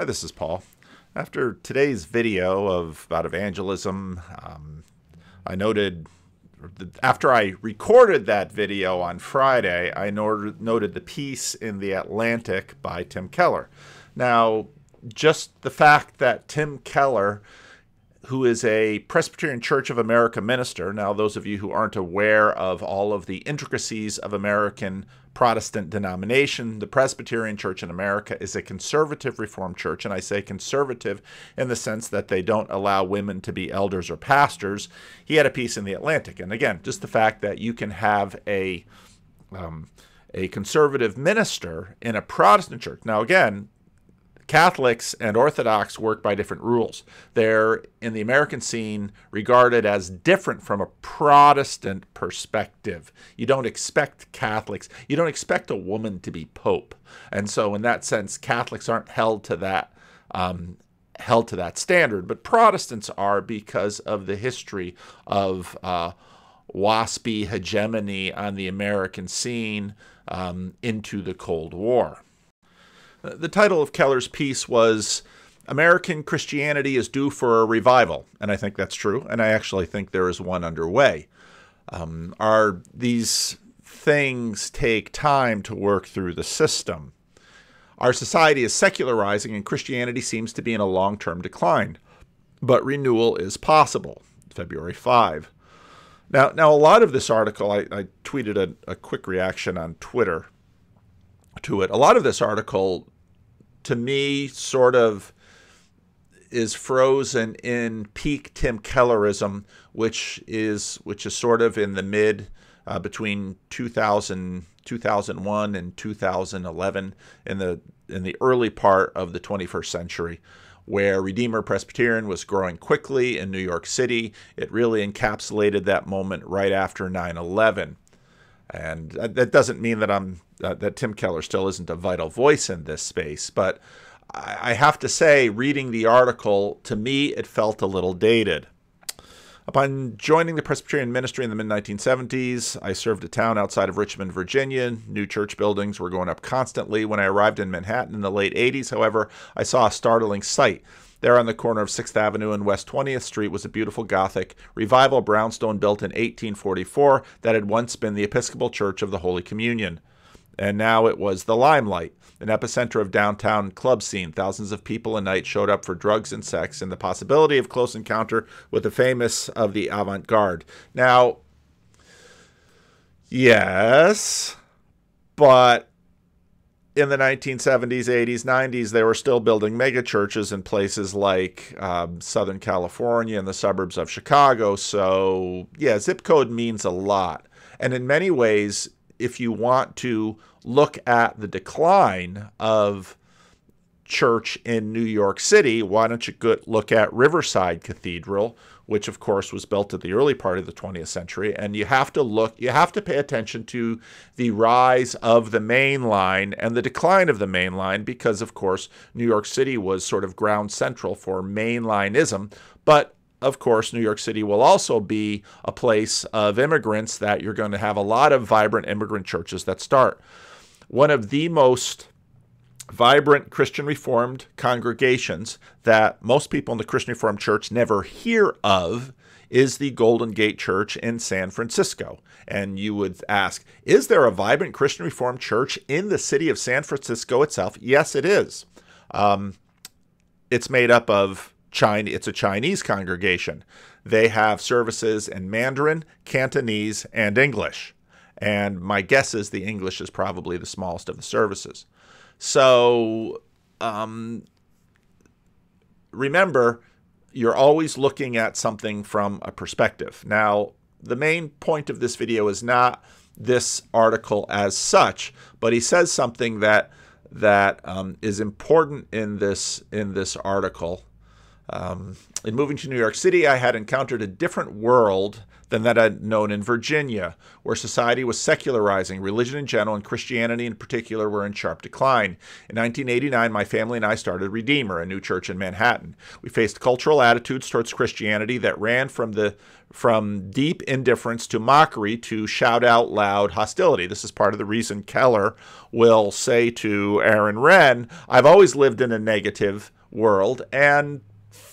Hi, this is Paul. After today's video of about evangelism, um, I noted after I recorded that video on Friday, I noted the piece in the Atlantic by Tim Keller. Now, just the fact that Tim Keller, who is a Presbyterian Church of America minister, now, those of you who aren't aware of all of the intricacies of American Protestant denomination. The Presbyterian Church in America is a conservative Reformed church, and I say conservative in the sense that they don't allow women to be elders or pastors. He had a piece in the Atlantic, and again, just the fact that you can have a um, a conservative minister in a Protestant church. Now, again, Catholics and Orthodox work by different rules. They're, in the American scene, regarded as different from a Protestant perspective. You don't expect Catholics, you don't expect a woman to be Pope. And so, in that sense, Catholics aren't held to that. Um, held to that standard, but Protestants are because of the history of uh, waspy hegemony on the American scene um, into the Cold War. The title of Keller's piece was American Christianity is Due for a Revival. And I think that's true. And I actually think there is one underway. Um, are these things take time to work through the system? Our society is secularizing and Christianity seems to be in a long term decline. But renewal is possible. February 5. Now, now a lot of this article, I, I tweeted a, a quick reaction on Twitter to it. A lot of this article, to me, sort of is frozen in peak Tim Kellerism, which is which is sort of in the mid uh, between 2000, 2001 and 2011 in the in the early part of the 21st century where Redeemer Presbyterian was growing quickly in New York City. It really encapsulated that moment right after 9 11. And that doesn't mean that I'm uh, that Tim Keller still isn't a vital voice in this space, but I have to say, reading the article, to me, it felt a little dated. Upon joining the Presbyterian ministry in the mid 1970s, I served a town outside of Richmond, Virginia. New church buildings were going up constantly. When I arrived in Manhattan in the late 80s, however, I saw a startling sight. There on the corner of 6th Avenue and West 20th Street was a beautiful Gothic revival brownstone built in 1844 that had once been the Episcopal Church of the Holy Communion. And now it was the limelight, an epicenter of downtown club scene. Thousands of people a night showed up for drugs and sex and the possibility of close encounter with the famous of the avant garde. Now, yes, but in the 1970s, 80s, 90s, they were still building megachurches in places like um, Southern California and the suburbs of Chicago. So, yeah, zip code means a lot. And in many ways, if you want to look at the decline of church in New York City, why don't you look at Riverside Cathedral, which of course was built at the early part of the 20th century, and you have to look, you have to pay attention to the rise of the main line and the decline of the main line because of course New York City was sort of ground central for mainlineism, but of course, New York City will also be a place of immigrants that you're going to have a lot of vibrant immigrant churches that start. One of the most vibrant Christian Reformed congregations that most people in the Christian Reformed Church never hear of is the Golden Gate Church in San Francisco. And you would ask, is there a vibrant Christian Reformed church in the city of San Francisco itself? Yes, it is. Um, it's made up of China. It's a Chinese congregation. They have services in Mandarin, Cantonese, and English. And my guess is the English is probably the smallest of the services. So um, remember, you're always looking at something from a perspective. Now, the main point of this video is not this article as such, but he says something that that um, is important in this in this article. Um, in moving to New York City, I had encountered a different world than that I'd known in Virginia, where society was secularizing, religion in general and Christianity in particular were in sharp decline. In 1989, my family and I started Redeemer, a new church in Manhattan. We faced cultural attitudes towards Christianity that ran from the from deep indifference to mockery to shout out loud hostility. This is part of the reason Keller will say to Aaron Renn, I've always lived in a negative world, and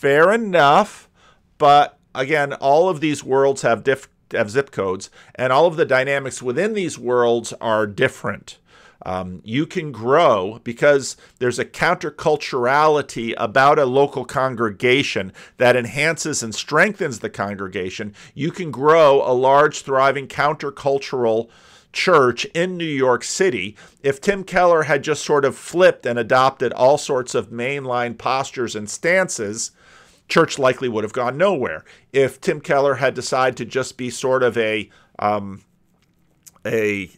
fair enough, but again, all of these worlds have diff- have zip codes, and all of the dynamics within these worlds are different. Um, you can grow because there's a counterculturality about a local congregation that enhances and strengthens the congregation. You can grow a large, thriving countercultural church in New York City if Tim Keller had just sort of flipped and adopted all sorts of mainline postures and stances church likely would have gone nowhere. If Tim Keller had decided to just be sort of a um, a,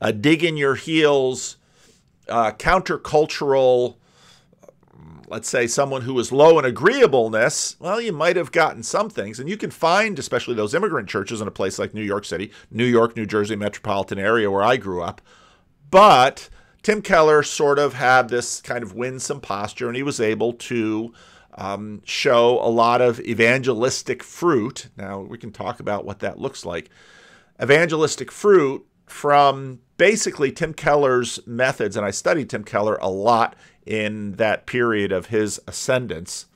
a dig in your heels, uh, countercultural, let's say someone who was low in agreeableness, well, you might have gotten some things. And you can find, especially those immigrant churches in a place like New York City, New York, New Jersey metropolitan area where I grew up. But Tim Keller sort of had this kind of winsome posture, and he was able to um, show a lot of evangelistic fruit. Now, we can talk about what that looks like. Evangelistic fruit from basically Tim Keller's methods, and I studied Tim Keller a lot in that period of his ascendance,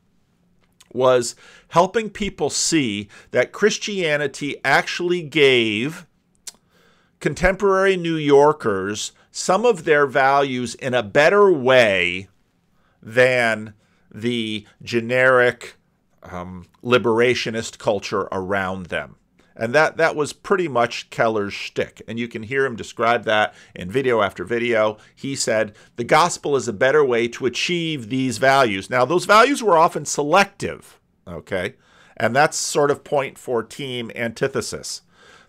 was helping people see that Christianity actually gave contemporary New Yorkers some of their values in a better way than the generic um, liberationist culture around them. And that, that was pretty much Keller's shtick. And you can hear him describe that in video after video. He said, the gospel is a better way to achieve these values. Now, those values were often selective, okay? And that's sort of point for team antithesis.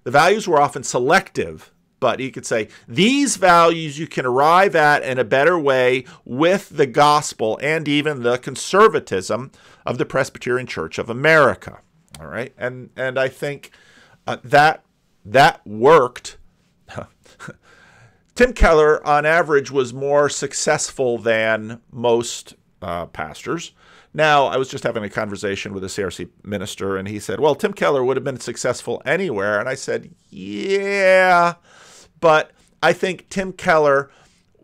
The values were often selective but you could say these values you can arrive at in a better way with the gospel and even the conservatism of the Presbyterian Church of America. All right, and and I think uh, that that worked. Tim Keller, on average, was more successful than most uh, pastors. Now, I was just having a conversation with a CRC minister, and he said, Well, Tim Keller would have been successful anywhere. And I said, Yeah, but I think Tim Keller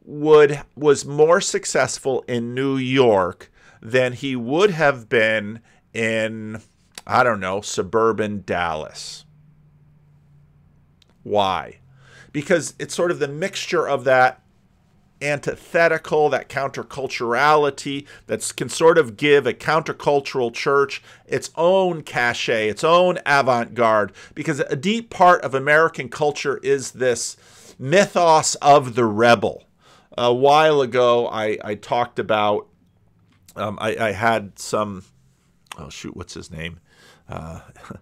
would was more successful in New York than he would have been in I don't know, suburban Dallas. Why? Because it's sort of the mixture of that antithetical, that counterculturality that can sort of give a countercultural church its own cachet, its own avant garde, because a deep part of American culture is this mythos of the rebel. A while ago, I, I talked about, um, I, I, had some, oh shoot, what's his name? Uh,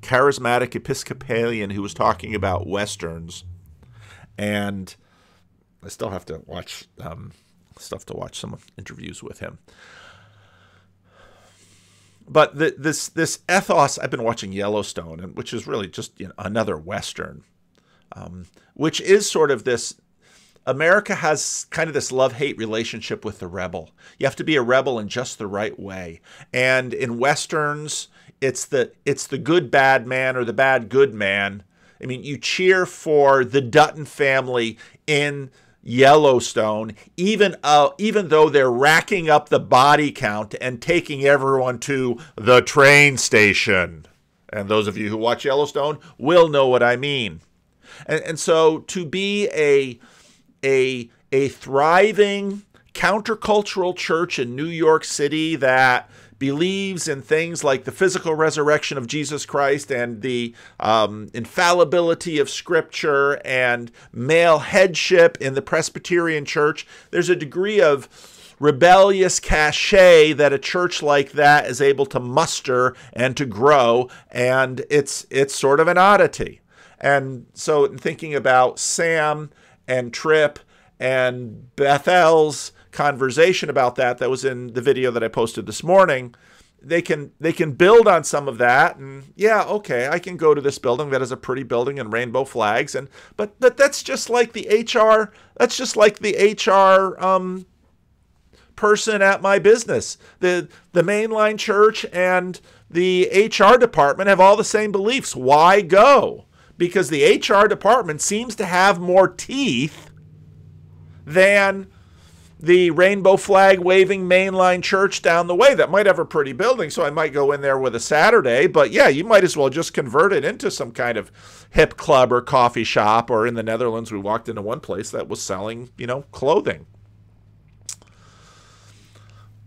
charismatic Episcopalian who was talking about Westerns. And I still have to watch um, stuff to watch some interviews with him. But the, this this ethos, I've been watching Yellowstone, and which is really just you know, another Western, um, which is sort of this. America has kind of this love hate relationship with the rebel. You have to be a rebel in just the right way. And in westerns, it's the it's the good bad man or the bad good man. I mean, you cheer for the Dutton family in Yellowstone, even uh, even though they're racking up the body count and taking everyone to the train station. And those of you who watch Yellowstone will know what I mean. And, and so to be a a a thriving countercultural church in New York City that believes in things like the physical resurrection of Jesus Christ and the um, infallibility of Scripture and male headship in the Presbyterian Church, there's a degree of rebellious cachet that a church like that is able to muster and to grow, and it's it's sort of an oddity. And so, in thinking about Sam and Tripp and Bethel's conversation about that that was in the video that I posted this morning. they can they can build on some of that and yeah okay i can go to this building that is a pretty building and rainbow flags and but but that's just like the hr that's just like the hr um, person at my business the the mainline church and the hr department have all the same beliefs why go because the hr department seems to have more teeth than the rainbow flag waving mainline church down the way that might have a pretty building. So I might go in there with a Saturday. But yeah, you might as well just convert it into some kind of hip club or coffee shop. Or in the Netherlands, we walked into one place that was selling, you know, clothing.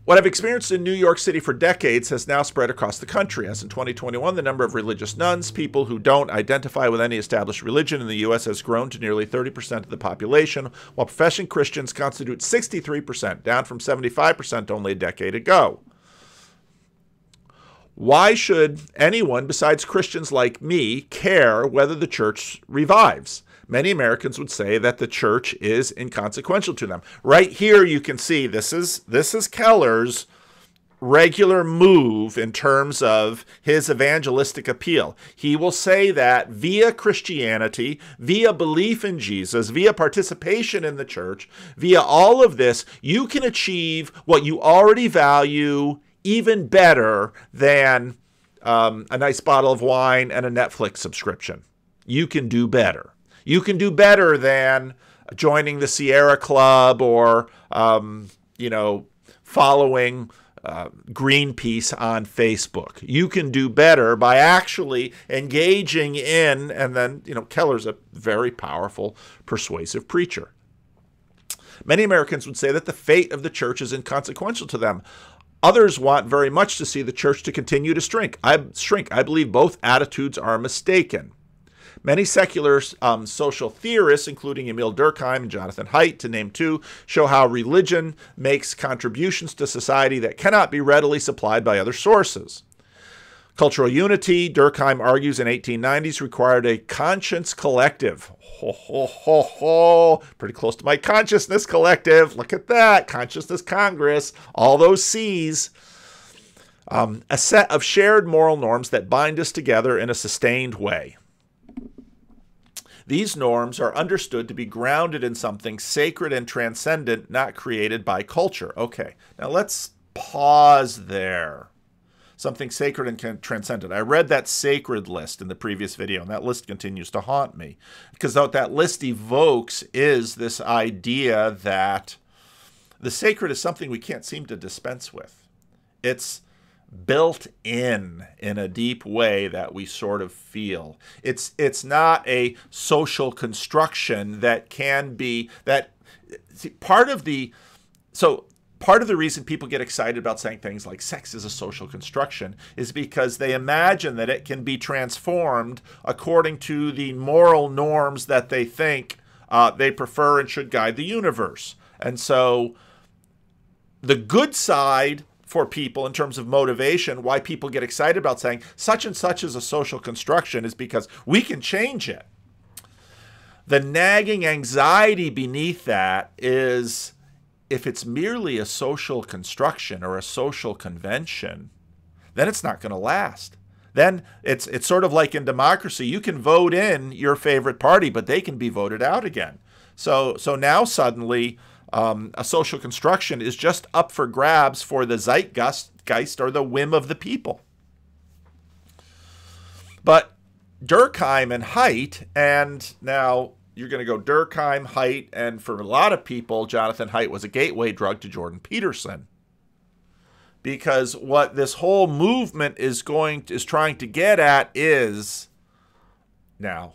What I've experienced in New York City for decades has now spread across the country. As in 2021, the number of religious nones, people who don't identify with any established religion in the U.S., has grown to nearly 30% of the population, while professing Christians constitute 63%, down from 75% only a decade ago. Why should anyone besides Christians like me care whether the church revives? Many Americans would say that the church is inconsequential to them. Right here you can see this is this is Keller's regular move in terms of his evangelistic appeal. He will say that via Christianity, via belief in Jesus, via participation in the church, via all of this, you can achieve what you already value even better than um, a nice bottle of wine and a Netflix subscription. You can do better you can do better than joining the Sierra Club or, um, you know, following uh, Greenpeace on Facebook. You can do better by actually engaging in, and then, you know, Keller's a very powerful, persuasive preacher. Many Americans would say that the fate of the church is inconsequential to them. Others want very much to see the church to continue to shrink. I shrink. I believe both attitudes are mistaken. Many secular um, social theorists, including Emil Durkheim and Jonathan Haidt, to name two, show how religion makes contributions to society that cannot be readily supplied by other sources. Cultural unity, Durkheim argues in 1890s, required a conscience collective. Ho, ho, ho, ho. Pretty close to my consciousness collective. Look at that. Consciousness Congress. All those C's. Um, a set of shared moral norms that bind us together in a sustained way. These norms are understood to be grounded in something sacred and transcendent, not created by culture. Okay, now let's pause there. Something sacred and transcendent. I read that sacred list in the previous video, and that list continues to haunt me. Because what that list evokes is this idea that the sacred is something we can't seem to dispense with. It's built in in a deep way that we sort of feel. It's it's not a social construction that can be that see, part of the so part of the reason people get excited about saying things like sex is a social construction is because they imagine that it can be transformed according to the moral norms that they think uh, they prefer and should guide the universe. And so the good side for people in terms of motivation, why people get excited about saying such and such is a social construction is because we can change it. The nagging anxiety beneath that is if it's merely a social construction or a social convention, then it's not going to last. Then it's it's sort of like in democracy, you can vote in your favorite party, but they can be voted out again. So so now suddenly um, a social construction is just up for grabs for the zeitgeist or the whim of the people. But Durkheim and Haidt, and now you're going to go Durkheim, Haidt, and for a lot of people, Jonathan Haidt was a gateway drug to Jordan Peterson. Because what this whole movement is going to, is trying to get at is now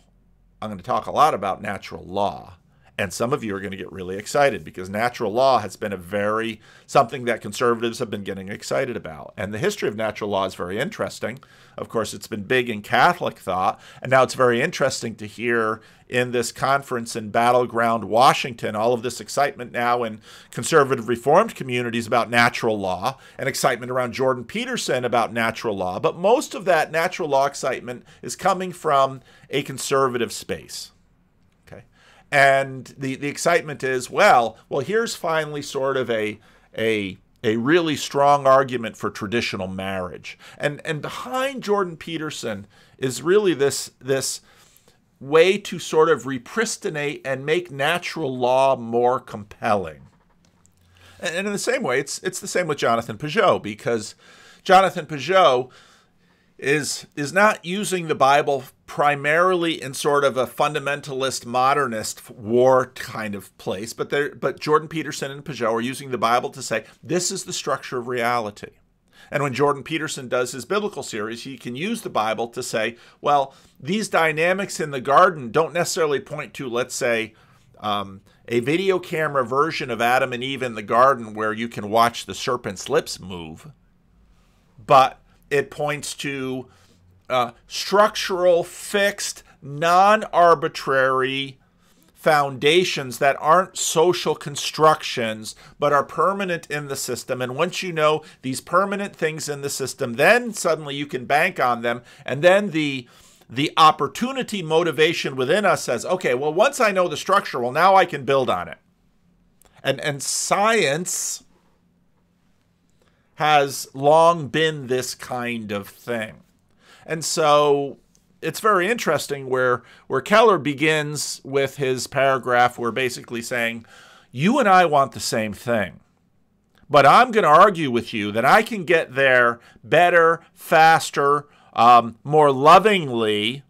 I'm going to talk a lot about natural law and some of you are going to get really excited because natural law has been a very something that conservatives have been getting excited about. And the history of natural law is very interesting. Of course, it's been big in Catholic thought, and now it's very interesting to hear in this conference in Battleground, Washington, all of this excitement now in conservative reformed communities about natural law and excitement around Jordan Peterson about natural law. But most of that natural law excitement is coming from a conservative space and the the excitement is well well here's finally sort of a a a really strong argument for traditional marriage. And and behind Jordan Peterson is really this this way to sort of repristinate and make natural law more compelling. And in the same way, it's it's the same with Jonathan Pageau because Jonathan Pageau is is not using the Bible primarily in sort of a fundamentalist modernist war kind of place, but there but Jordan Peterson and Pageau are using the Bible to say this is the structure of reality. And when Jordan Peterson does his biblical series, he can use the Bible to say, well, these dynamics in the garden don't necessarily point to, let's say, um, a video camera version of Adam and Eve in the garden where you can watch the serpent's lips move, but it points to uh, structural, fixed, non arbitrary foundations that aren't social constructions but are permanent in the system. And once you know these permanent things in the system, then suddenly you can bank on them. And then the the opportunity motivation within us says, okay, well, once I know the structure, well, now I can build on it. And and science has long been this kind of thing. And so it's very interesting where where Keller begins with his paragraph where basically saying, "You and I want the same thing." But I'm going to argue with you that I can get there better, faster, um, more lovingly,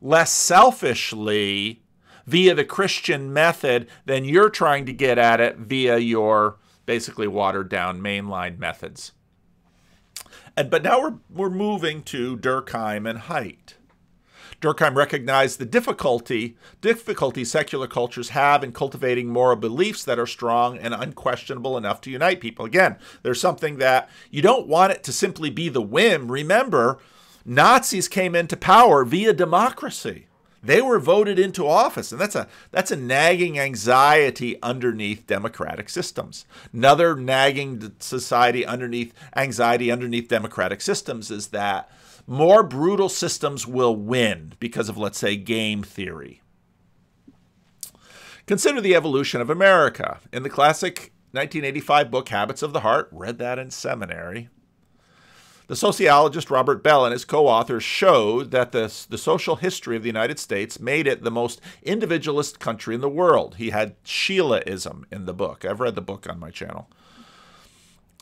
less selfishly via the Christian method than you're trying to get at it via your basically watered down mainline methods. And but now we're we're moving to Durkheim and Haidt. Durkheim recognized the difficulty difficulty secular cultures have in cultivating moral beliefs that are strong and unquestionable enough to unite people. Again, there's something that you don't want it to simply be the whim. Remember, Nazis came into power via democracy. They were voted into office, and that's a that's a nagging anxiety underneath democratic systems. Another nagging society underneath anxiety underneath democratic systems is that more brutal systems will win because of, let's say, game theory. Consider the evolution of America. In the classic 1985 book Habits of the Heart, read that in seminary. The sociologist Robert Bellah and his co authors showed that the, the social history of the United States made it the most individualist country in the world. He had Sheilaism in the book. I've read the book on my channel.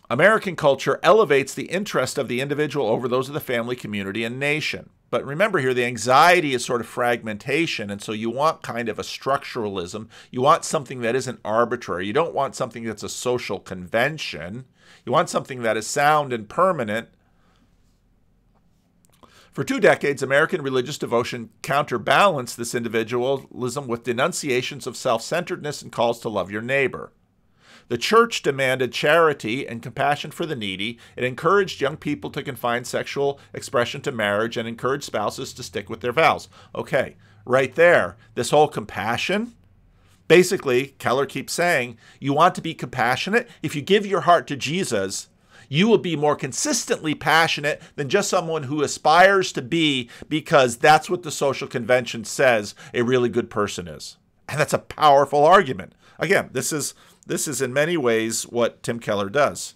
American culture elevates the interest of the individual over those of the family, community, and nation. But remember here, the anxiety is sort of fragmentation, and so you want kind of a structuralism. You want something that isn't arbitrary. You don't want something that's a social convention. You want something that is sound and permanent for two decades, American religious devotion counterbalanced this individualism with denunciations of self centeredness and calls to love your neighbor. The church demanded charity and compassion for the needy. It encouraged young people to confine sexual expression to marriage and encouraged spouses to stick with their vows. Okay, right there, this whole compassion. Basically, Keller keeps saying, you want to be compassionate? If you give your heart to Jesus, you will be more consistently passionate than just someone who aspires to be because that's what the social convention says a really good person is. And that's a powerful argument. Again, this is this is in many ways what Tim Keller does.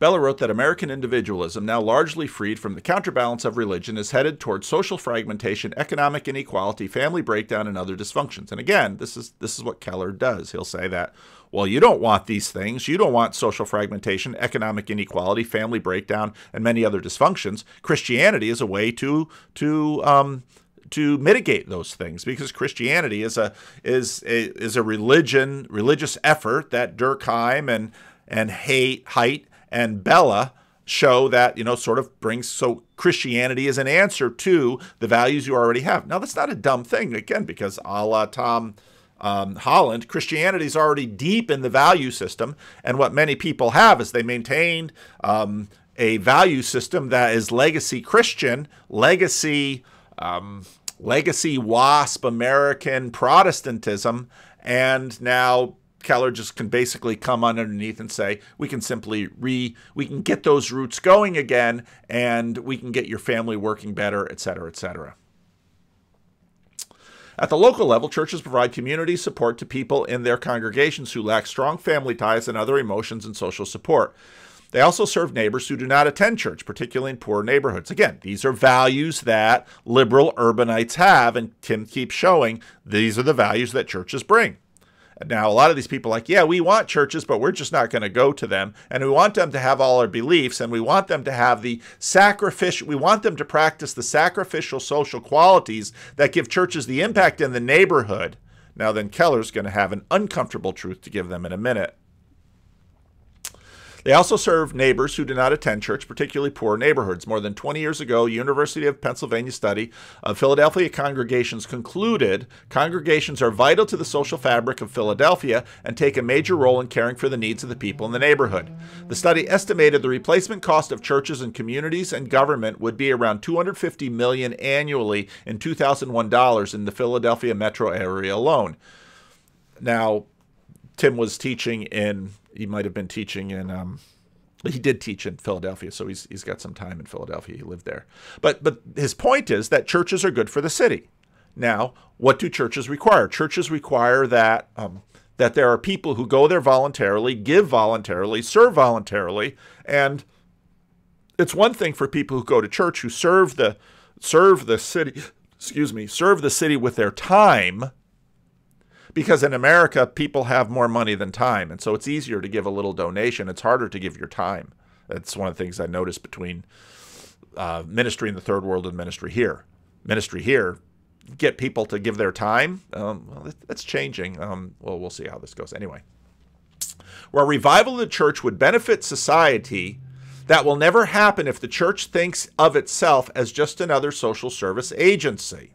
Bellah wrote that American individualism, now largely freed from the counterbalance of religion, is headed toward social fragmentation, economic inequality, family breakdown, and other dysfunctions. And again, this is this is what Keller does. He'll say that, well, you don't want these things. You don't want social fragmentation, economic inequality, family breakdown, and many other dysfunctions. Christianity is a way to to um, to mitigate those things because Christianity is a is a, is a religion religious effort that Durkheim and and Haidt and Bellah show that you know sort of brings so Christianity is an answer to the values you already have. Now that's not a dumb thing again because a la Tom um, Holland, Christianity is already deep in the value system, and what many people have is they maintained um, a value system that is legacy Christian, legacy um, legacy WASP American Protestantism, and now Keller just can basically come underneath and say, we can simply re, we can get those roots going again, and we can get your family working better, et cetera, et cetera. At the local level, churches provide community support to people in their congregations who lack strong family ties and other emotions and social support. They also serve neighbors who do not attend church, particularly in poor neighborhoods. Again, these are values that liberal urbanites have, and Tim keeps showing these are the values that churches bring. Now, a lot of these people like, yeah, we want churches, but we're just not going to go to them. And we want them to have all our beliefs, and we want them to have the sacrificial, we want them to practice the sacrificial social qualities that give churches the impact in the neighborhood. Now, then Keller's going to have an uncomfortable truth to give them in a minute. They also serve neighbors who do not attend church, particularly poor neighborhoods. More than 20 years ago, University of Pennsylvania study of Philadelphia congregations concluded congregations are vital to the social fabric of Philadelphia and take a major role in caring for the needs of the people in the neighborhood. The study estimated the replacement cost of churches and communities and government would be around 250 million annually in 2001 dollars in the Philadelphia metro area alone. Now, Tim was teaching in he might have been teaching in um, he did teach in Philadelphia, so he's he's got some time in Philadelphia. He lived there. But but his point is that churches are good for the city. Now, what do churches require? Churches require that um, that there are people who go there voluntarily, give voluntarily, serve voluntarily, and it's one thing for people who go to church who serve the serve the city, excuse me, serve the city with their time because in America, people have more money than time. And so it's easier to give a little donation. It's harder to give your time. That's one of the things I noticed between uh, ministry in the third world and ministry here. Ministry here, get people to give their time. Um, well, that's changing. Um, well, we'll see how this goes. Anyway, where revival of the church would benefit society, that will never happen if the church thinks of itself as just another social service agency.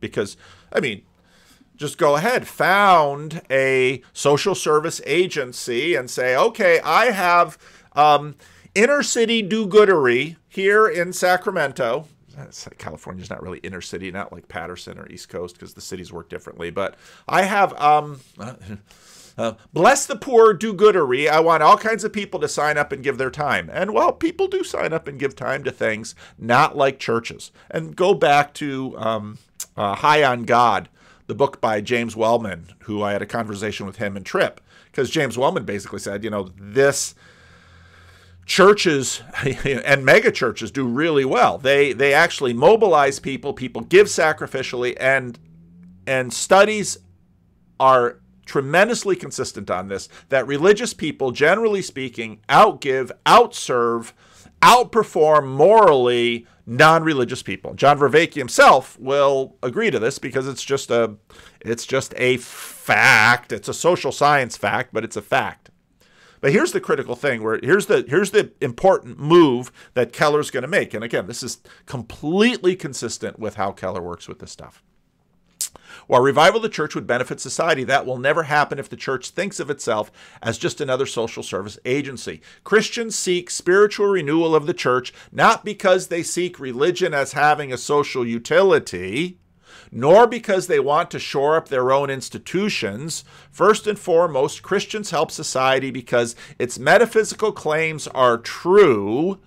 Because, I mean, just go ahead, found a social service agency and say, okay, I have um, inner city do goodery here in Sacramento. California's not really inner city, not like Paterson or East Coast because the cities work differently. But I have um, uh, bless the poor do goodery. I want all kinds of people to sign up and give their time. And well, people do sign up and give time to things, not like churches. And go back to um, uh, High on God the book by James Wellman, who I had a conversation with him and Tripp, because James Wellman basically said, you know, this churches and mega churches do really well. They they actually mobilize people, people give sacrificially and and studies are tremendously consistent on this that religious people generally speaking outgive, outserve, outperform morally non-religious people. John Vervaeke himself will agree to this because it's just a it's just a fact. It's a social science fact, but it's a fact. But here's the critical thing where here's the here's the important move that Keller's going to make. And again, this is completely consistent with how Keller works with this stuff. While revival of the church would benefit society, that will never happen if the church thinks of itself as just another social service agency. Christians seek spiritual renewal of the church not because they seek religion as having a social utility, nor because they want to shore up their own institutions. First and foremost, Christians help society because its metaphysical claims are true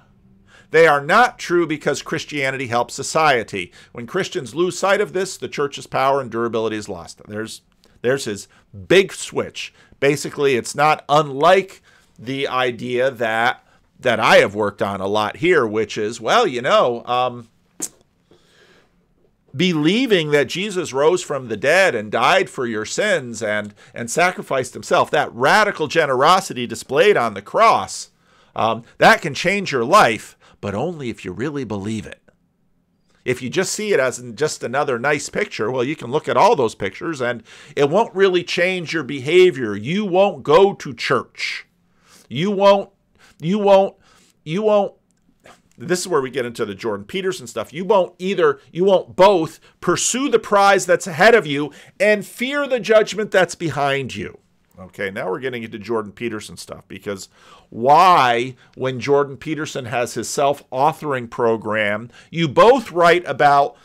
they are not true because Christianity helps society. When Christians lose sight of this, the church's power and durability is lost. There's there's his big switch. Basically, it's not unlike the idea that that I have worked on a lot here, which is, well, you know, um, believing that Jesus rose from the dead and died for your sins and and sacrificed himself, that radical generosity displayed on the cross, um, that can change your life but only if you really believe it. If you just see it as just another nice picture, well, you can look at all those pictures and it won't really change your behavior. You won't go to church. You won't, you won't, you won't. This is where we get into the Jordan Peterson stuff. You won't either, you won't both pursue the prize that's ahead of you and fear the judgment that's behind you. Okay, now we're getting into Jordan Peterson stuff because why, when Jordan Peterson has his self authoring program, you both write about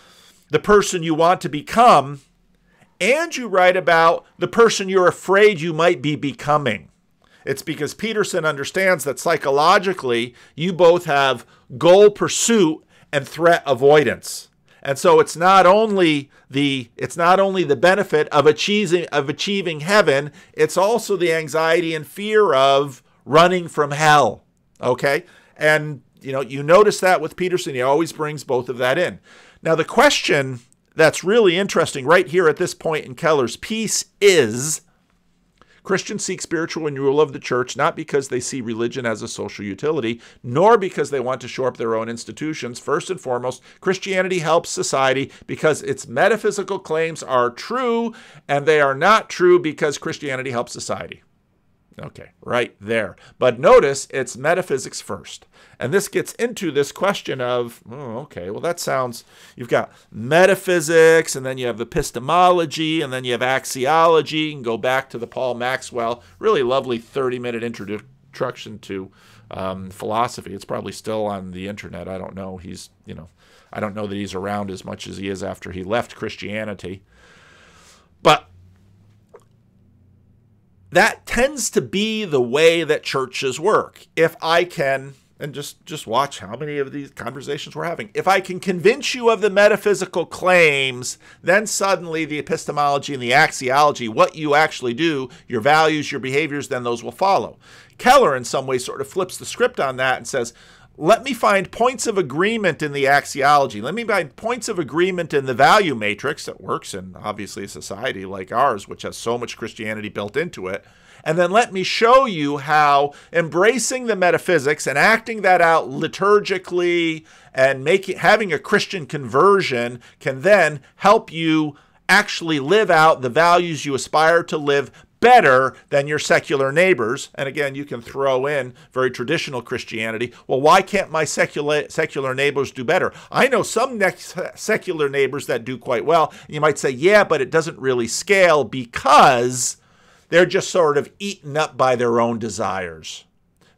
the person you want to become and you write about the person you're afraid you might be becoming. It's because Peterson understands that psychologically you both have goal pursuit and threat avoidance. And so it's not only the it's not only the benefit of achieving of achieving heaven, it's also the anxiety and fear of running from hell. Okay? And you know, you notice that with Peterson, he always brings both of that in. Now the question that's really interesting right here at this point in Keller's piece is Christians seek spiritual renewal of the church not because they see religion as a social utility, nor because they want to shore up their own institutions. First and foremost, Christianity helps society because its metaphysical claims are true, and they are not true because Christianity helps society. Okay, right there. But notice it's metaphysics first. And this gets into this question of, oh, okay, well, that sounds, you've got metaphysics, and then you have epistemology, and then you have axiology, and go back to the Paul Maxwell, really lovely 30 minute introduction to um, philosophy. It's probably still on the internet. I don't know. He's, you know, I don't know that he's around as much as he is after he left Christianity. But that tends to be the way that churches work. If I can and just just watch how many of these conversations we're having. If I can convince you of the metaphysical claims, then suddenly the epistemology and the axiology, what you actually do, your values, your behaviors, then those will follow. Keller in some ways sort of flips the script on that and says, let me find points of agreement in the axiology. Let me find points of agreement in the value matrix that works in obviously a society like ours, which has so much Christianity built into it. And then let me show you how embracing the metaphysics and acting that out liturgically and making having a Christian conversion can then help you actually live out the values you aspire to live better than your secular neighbors. And again, you can throw in very traditional Christianity. Well, why can't my secular secular neighbors do better? I know some secular neighbors that do quite well. You might say, yeah, but it doesn't really scale because they're just sort of eaten up by their own desires.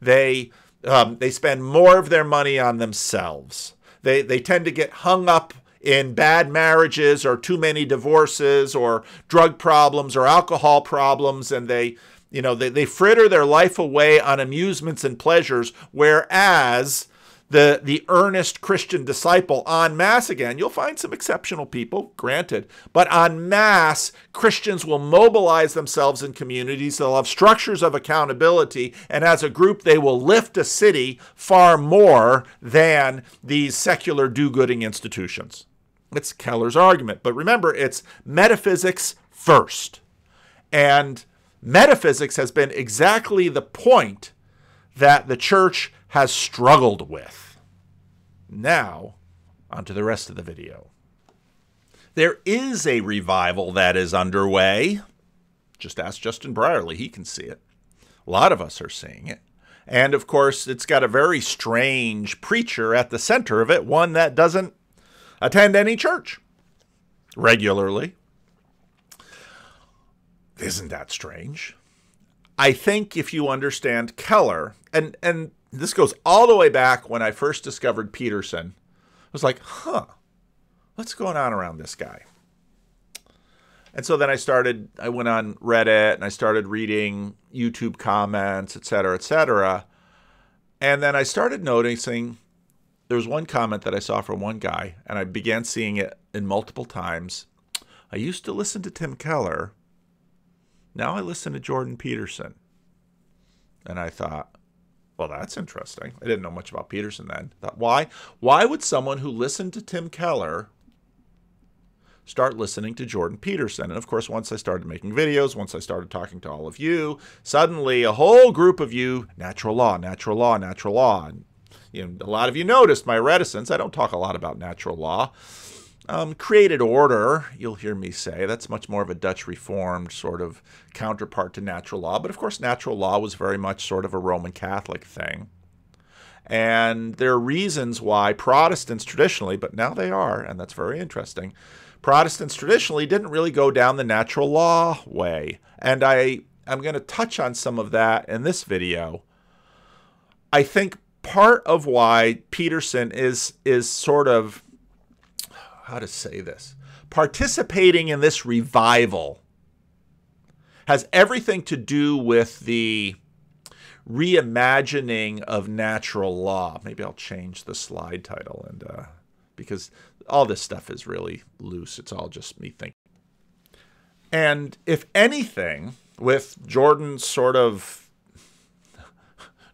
They um, they spend more of their money on themselves. They they tend to get hung up in bad marriages or too many divorces or drug problems or alcohol problems and they you know they, they fritter their life away on amusements and pleasures whereas the the earnest Christian disciple en masse again. You'll find some exceptional people, granted, but en masse, Christians will mobilize themselves in communities. They'll have structures of accountability, and as a group, they will lift a city far more than these secular do-gooding institutions. It's Keller's argument. But remember, it's metaphysics first. And metaphysics has been exactly the point that the church has struggled with. Now, onto the rest of the video. There is a revival that is underway. Just ask Justin Brierley, he can see it. A lot of us are seeing it. And of course, it's got a very strange preacher at the center of it, one that doesn't attend any church regularly. Isn't that strange? I think if you understand Keller, and, and this goes all the way back when I first discovered Peterson, I was like, huh, what's going on around this guy? And so then I started, I went on Reddit and I started reading YouTube comments, et cetera, et cetera. And then I started noticing there was one comment that I saw from one guy, and I began seeing it in multiple times. I used to listen to Tim Keller. Now I listen to Jordan Peterson. And I thought, well, that's interesting. I didn't know much about Peterson then. Why? Why would someone who listened to Tim Keller start listening to Jordan Peterson. And of course, once I started making videos, once I started talking to all of you, suddenly a whole group of you, natural law, natural law, natural law, and you know, a lot of you noticed my reticence. I don't talk a lot about natural law. Um, created order, you'll hear me say, that's much more of a Dutch Reformed sort of counterpart to natural law. But of course, natural law was very much sort of a Roman Catholic thing. And there are reasons why Protestants traditionally, but now they are, and that's very interesting. Protestants traditionally didn't really go down the natural law way. And I, I'm going to touch on some of that in this video. I think part of why Peterson is is sort of how to say this participating in this revival has everything to do with the reimagining of natural law. Maybe I'll change the slide title and uh, because all this stuff is really loose. It's all just me thinking. And if anything, with Jordan's sort of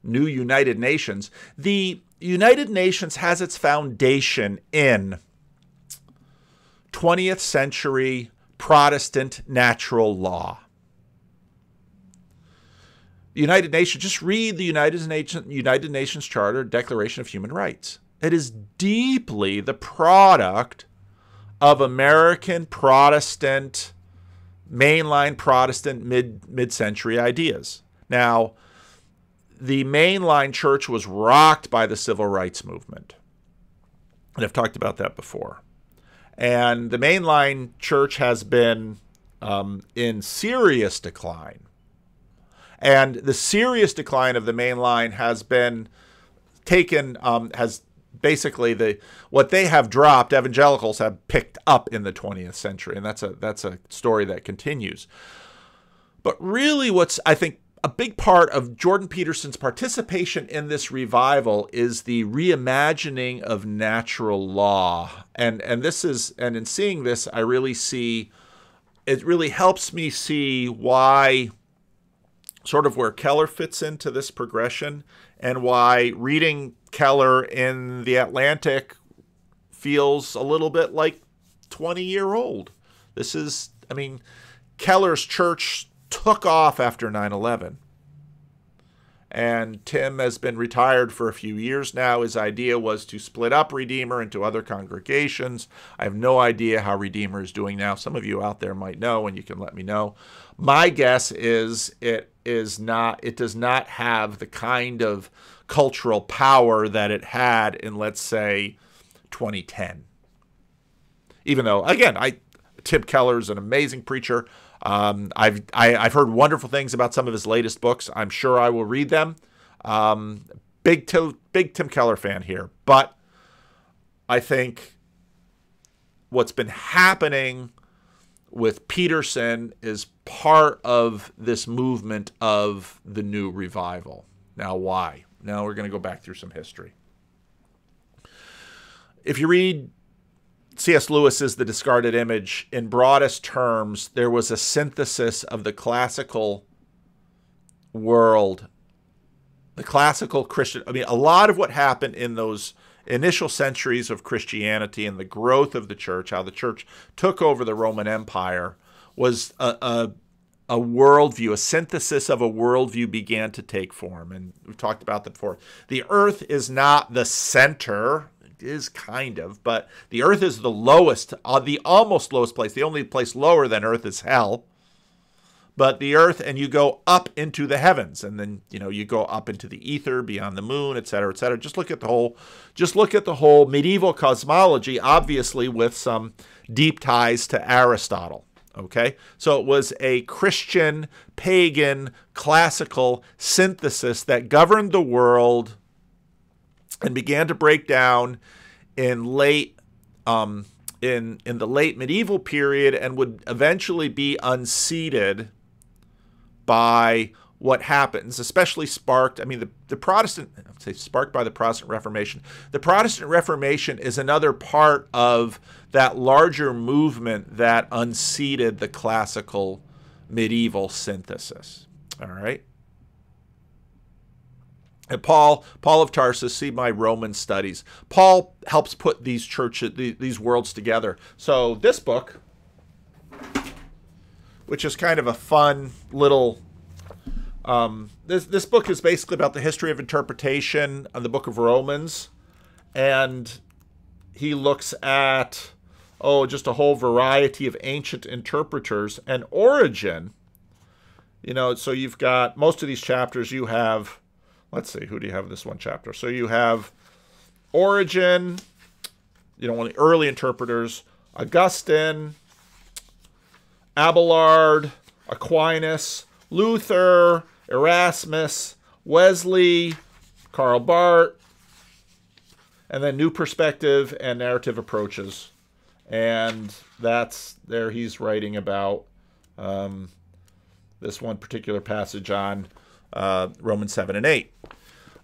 new United Nations, the United Nations has its foundation in 20th century Protestant natural law. The United Nations, just read the United Nations, United Nations Charter, Declaration of Human Rights. It is deeply the product of American Protestant, mainline Protestant mid mid century ideas. Now, the mainline church was rocked by the civil rights movement. And I've talked about that before. And the mainline church has been um, in serious decline. And the serious decline of the mainline has been taken, um, has basically the what they have dropped evangelicals have picked up in the 20th century and that's a that's a story that continues but really what's i think a big part of Jordan Peterson's participation in this revival is the reimagining of natural law. And and this is and in seeing this I really see it really helps me see why sort of where Keller fits into this progression and why reading Keller in The Atlantic feels a little bit like 20 year old. This is I mean Keller's church took off after 9 11. And Tim has been retired for a few years now. His idea was to split up Redeemer into other congregations. I have no idea how Redeemer is doing now. Some of you out there might know, and you can let me know. My guess is it is not. It does not have the kind of cultural power that it had in, let's say, 2010. Even though, again, I Tim Keller is an amazing preacher. Um, I've I, have i have heard wonderful things about some of his latest books. I'm sure I will read them. Um, big Tim, big Tim Keller fan here, but I think what's been happening with Peterson is part of this movement of the new revival. Now, why? Now we're going to go back through some history. If you read C.S. Lewis's The Discarded Image, in broadest terms, there was a synthesis of the classical world, the classical Christian. I mean, a lot of what happened in those initial centuries of Christianity and the growth of the church, how the church took over the Roman Empire, was a, a, a worldview, a synthesis of a worldview began to take form. And we've talked about that before. The earth is not the center is kind of, but the earth is the lowest, uh, the almost lowest place. The only place lower than earth is hell. But the earth, and you go up into the heavens, and then you know you go up into the ether, beyond the moon, et cetera, et cetera. Just look at the whole, just look at the whole medieval cosmology, obviously with some deep ties to Aristotle. Okay, so it was a Christian, pagan, classical synthesis that governed the world and began to break down in late um, in in the late medieval period and would eventually be unseated by what happens, especially sparked. I mean, the, the Protestant, I'd say sparked by the Protestant Reformation. The Protestant Reformation is another part of that larger movement that unseated the classical medieval synthesis. All right. And Paul, Paul of Tarsus, see my Roman studies. Paul helps put these churches, these worlds together. So this book, which is kind of a fun little, um, this this book is basically about the history of interpretation of the Book of Romans, and he looks at oh just a whole variety of ancient interpreters and Origen. You know, so you've got most of these chapters. You have let's see, who do you have in this one chapter? So you have Origen, you know, one of the early interpreters, Augustine, Abelard, Aquinas, Luther, Erasmus, Wesley, Karl Barth, and then new perspective and narrative approaches. And that's there he's writing about um, this one particular passage on uh, Romans 7 and 8.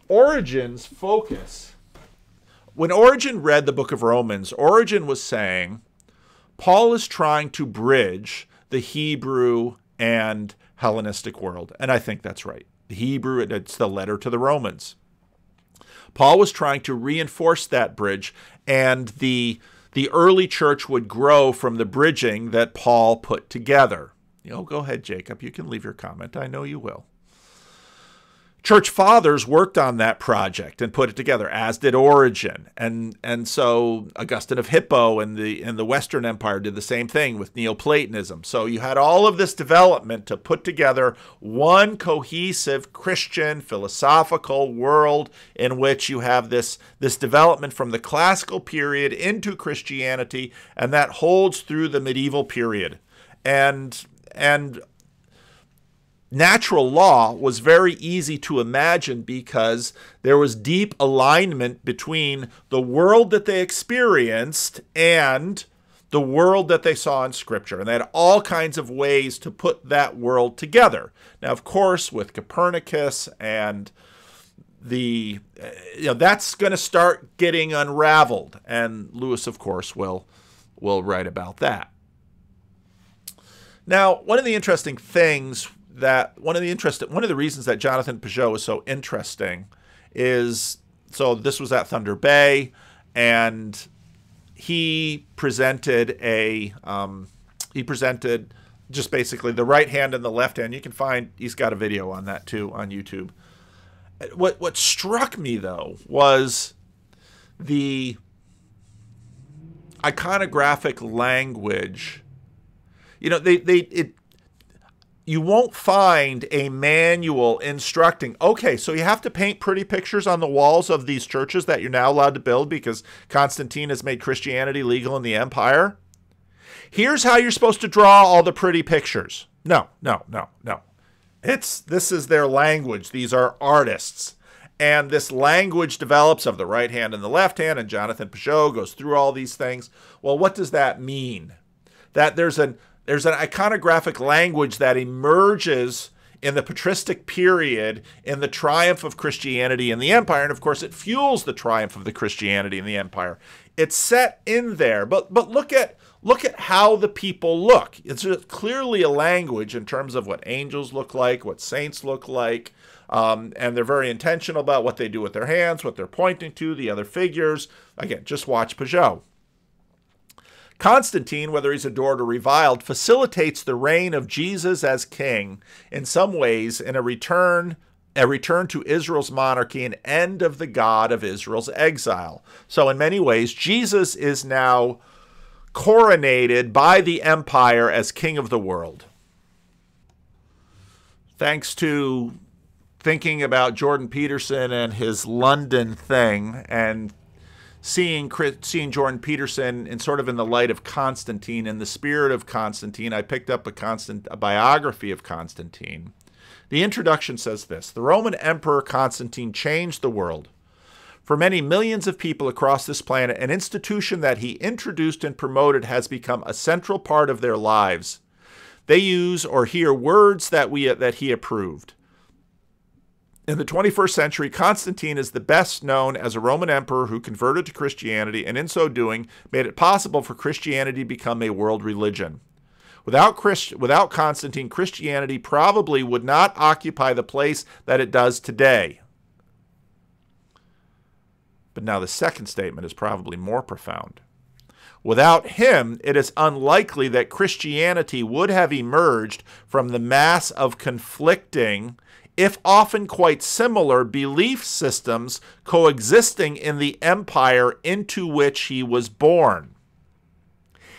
Origen's focus, when Origen read the book of Romans, Origen was saying Paul is trying to bridge the Hebrew and Hellenistic world. And I think that's right. The Hebrew, it's the letter to the Romans. Paul was trying to reinforce that bridge, and the, the early church would grow from the bridging that Paul put together. You know, go ahead, Jacob. You can leave your comment. I know you will. Church fathers worked on that project and put it together, as did Origen, and and so Augustine of Hippo and the in the Western Empire did the same thing with Neoplatonism. So you had all of this development to put together one cohesive Christian philosophical world in which you have this this development from the classical period into Christianity, and that holds through the medieval period, and and natural law was very easy to imagine because there was deep alignment between the world that they experienced and the world that they saw in Scripture. And they had all kinds of ways to put that world together. Now, of course, with Copernicus and the you know that's going to start getting unraveled and Lewis of course will will write about that. Now, one of the interesting things that one of the interest one of the reasons that Jonathan Pageau is so interesting is so this was at Thunder Bay, and he presented a um, he presented just basically the right hand and the left hand. You can find he's got a video on that too on YouTube. What what struck me though was the iconographic language. You know, they they it you won't find a manual instructing, okay, so you have to paint pretty pictures on the walls of these churches that you're now allowed to build because Constantine has made Christianity legal in the empire. Here's how you're supposed to draw all the pretty pictures. No, no, no, no. It's this is their language. These are artists. And this language develops of the right hand and the left hand, and Jonathan Pageau goes through all these things. Well, what does that mean? That there's an there's an iconographic language that emerges in the patristic period in the triumph of Christianity in the empire. And of course, it fuels the triumph of the Christianity in the empire. It's set in there, but but look at look at how the people look. It's clearly a language in terms of what angels look like, what saints look like. Um, and they're very intentional about what they do with their hands, what they're pointing to, the other figures. Again, just watch Pageau. Constantine, whether he's adored or reviled, facilitates the reign of Jesus as king in some ways in a return a return to Israel's monarchy, an end of the God of Israel's exile. So, in many ways, Jesus is now coronated by the empire as king of the world. Thanks to thinking about Jordan Peterson and his London thing and seeing Chris, seeing Jordan Peterson and sort of in the light of Constantine, in the spirit of Constantine, I picked up a constant a biography of Constantine. The introduction says this: The Roman Emperor Constantine changed the world. For many millions of people across this planet, an institution that he introduced and promoted has become a central part of their lives. They use or hear words that we that he approved. In the 21st century, Constantine is the best known as a Roman emperor who converted to Christianity and in so doing made it possible for Christianity to become a world religion. Without, Christ, without Constantine, Christianity probably would not occupy the place that it does today. But now the second statement is probably more profound. Without him, it is unlikely that Christianity would have emerged from the mass of conflicting if often quite similar, belief systems coexisting in the empire into which he was born.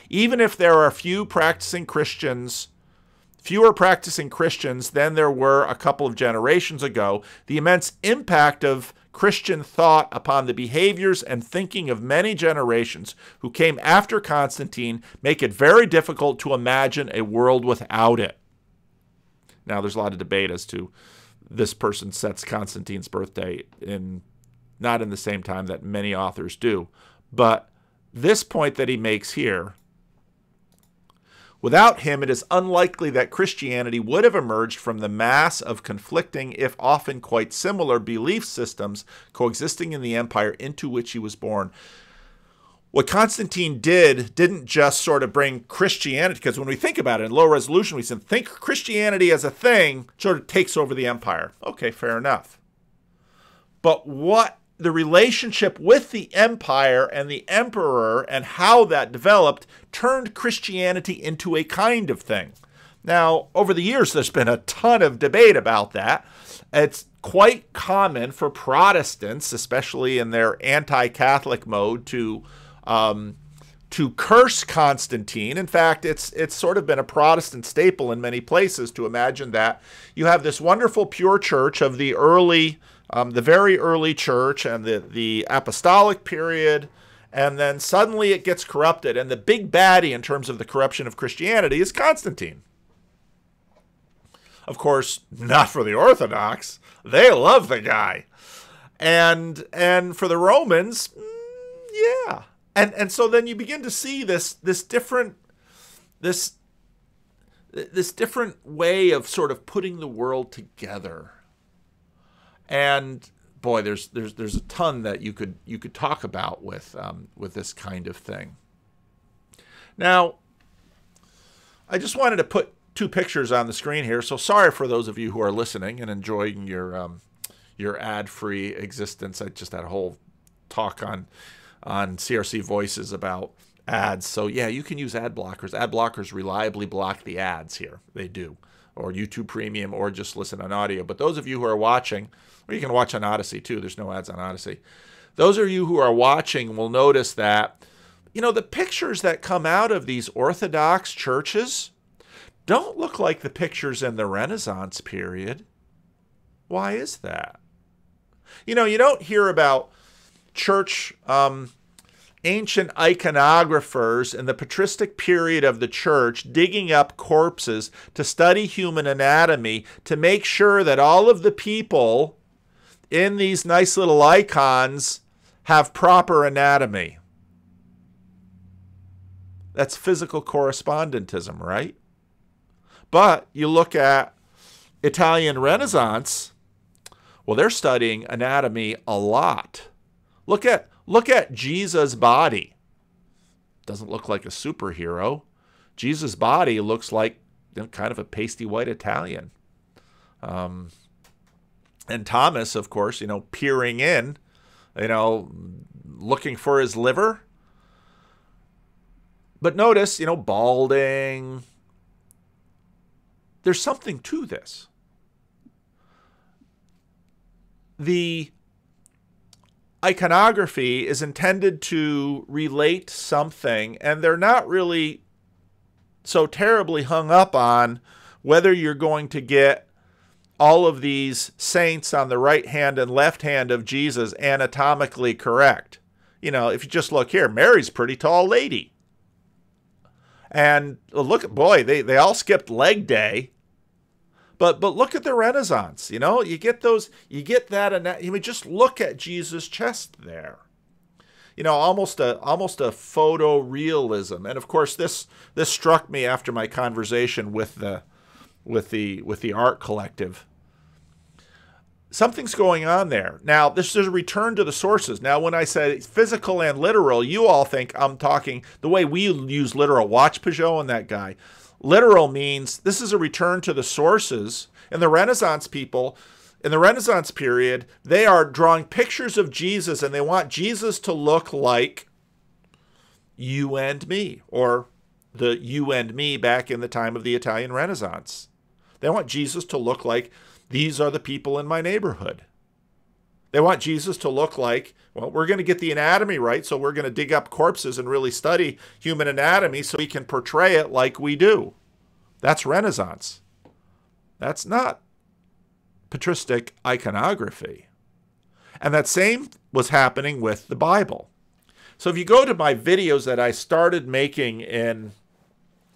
Even if there are few practicing Christians, fewer practicing Christians than there were a couple of generations ago, the immense impact of Christian thought upon the behaviors and thinking of many generations who came after Constantine make it very difficult to imagine a world without it. Now, there's a lot of debate as to this person sets Constantine's birthday in not in the same time that many authors do. But this point that he makes here Without him, it is unlikely that Christianity would have emerged from the mass of conflicting, if often quite similar, belief systems coexisting in the empire into which he was born. What Constantine did didn't just sort of bring Christianity, because when we think about it in low resolution, we think Christianity as a thing sort of takes over the empire. Okay, fair enough. But what the relationship with the empire and the emperor and how that developed turned Christianity into a kind of thing. Now, over the years, there's been a ton of debate about that. It's quite common for Protestants, especially in their anti Catholic mode, to. Um, to curse Constantine. In fact, it's it's sort of been a Protestant staple in many places to imagine that you have this wonderful pure church of the early um, the very early church and the, the apostolic period, and then suddenly it gets corrupted. And the big baddie in terms of the corruption of Christianity is Constantine. Of course, not for the Orthodox. They love the guy. And and for the Romans, mm, yeah. And and so then you begin to see this this different this this different way of sort of putting the world together and boy, there's there's there's a ton that you could you could talk about with um, with this kind of thing. Now, I just wanted to put two pictures on the screen here. So sorry for those of you who are listening and enjoying your um, your ad-free existence. I just had a whole talk on on CRC Voices about ads. So yeah, you can use ad blockers. Ad blockers reliably block the ads here. They do. Or YouTube Premium or just listen on audio. But those of you who are watching, or you can watch on Odysee too. There's no ads on Odysee. Those of you who are watching will notice that, you know, the pictures that come out of these Orthodox churches don't look like the pictures in the Renaissance period. Why is that? You know, you don't hear about church um, ancient iconographers in the patristic period of the church digging up corpses to study human anatomy to make sure that all of the people in these nice little icons have proper anatomy. That's physical correspondentism, right? But you look at Italian Renaissance, well, they're studying anatomy a lot. Look at look at Jesus' body. Doesn't look like a superhero. Jesus' body looks like you know, kind of a pasty white Italian. Um, and Thomas, of course, you know, peering in, you know, looking for his liver. But notice, you know, balding. There's something to this. The iconography is intended to relate something, and they're not really so terribly hung up on whether you're going to get all of these saints on the right hand and left hand of Jesus anatomically correct. You know, if you just look here, Mary's pretty tall lady. And look at boy, they, they all skipped leg day. But but look at the Renaissance, you know, you get those you get that and that. you mean just look at Jesus' chest there. You know, almost a almost a photo realism. And of course this this struck me after my conversation with the with the with the art collective something's going on there. Now, this is a return to the sources. Now, when I say physical and literal, you all think I'm talking the way we use literal. Watch Pageau and that guy. Literal means this is a return to the sources. And the Renaissance people, in the Renaissance period, they are drawing pictures of Jesus and they want Jesus to look like you and me, or the you and me back in the time of the Italian Renaissance. They want Jesus to look like these are the people in my neighborhood. They want Jesus to look like, well, we're going to get the anatomy right, so we're going to dig up corpses and really study human anatomy so we can portray it like we do. That's Renaissance. That's not patristic iconography. And that same was happening with the Bible. So if you go to my videos that I started making in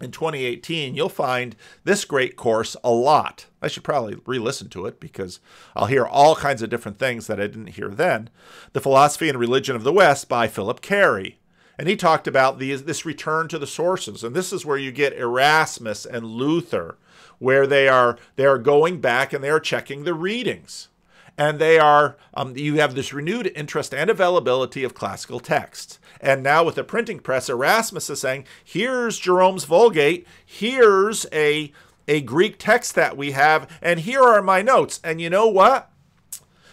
in 2018, you'll find this great course a lot. I should probably re listen to it because I'll hear all kinds of different things that I didn't hear then. The Philosophy and Religion of the West by Phillip Cary. And he talked about the, this return to the sources. And this is where you get Erasmus and Luther, where they are, they are going back and they are checking the readings. And they are, um, you have this renewed interest and availability of classical texts. And now with the printing press, Erasmus is saying, here's Jerome's Vulgate, here's a, a Greek text that we have, and here are my notes. And you know what?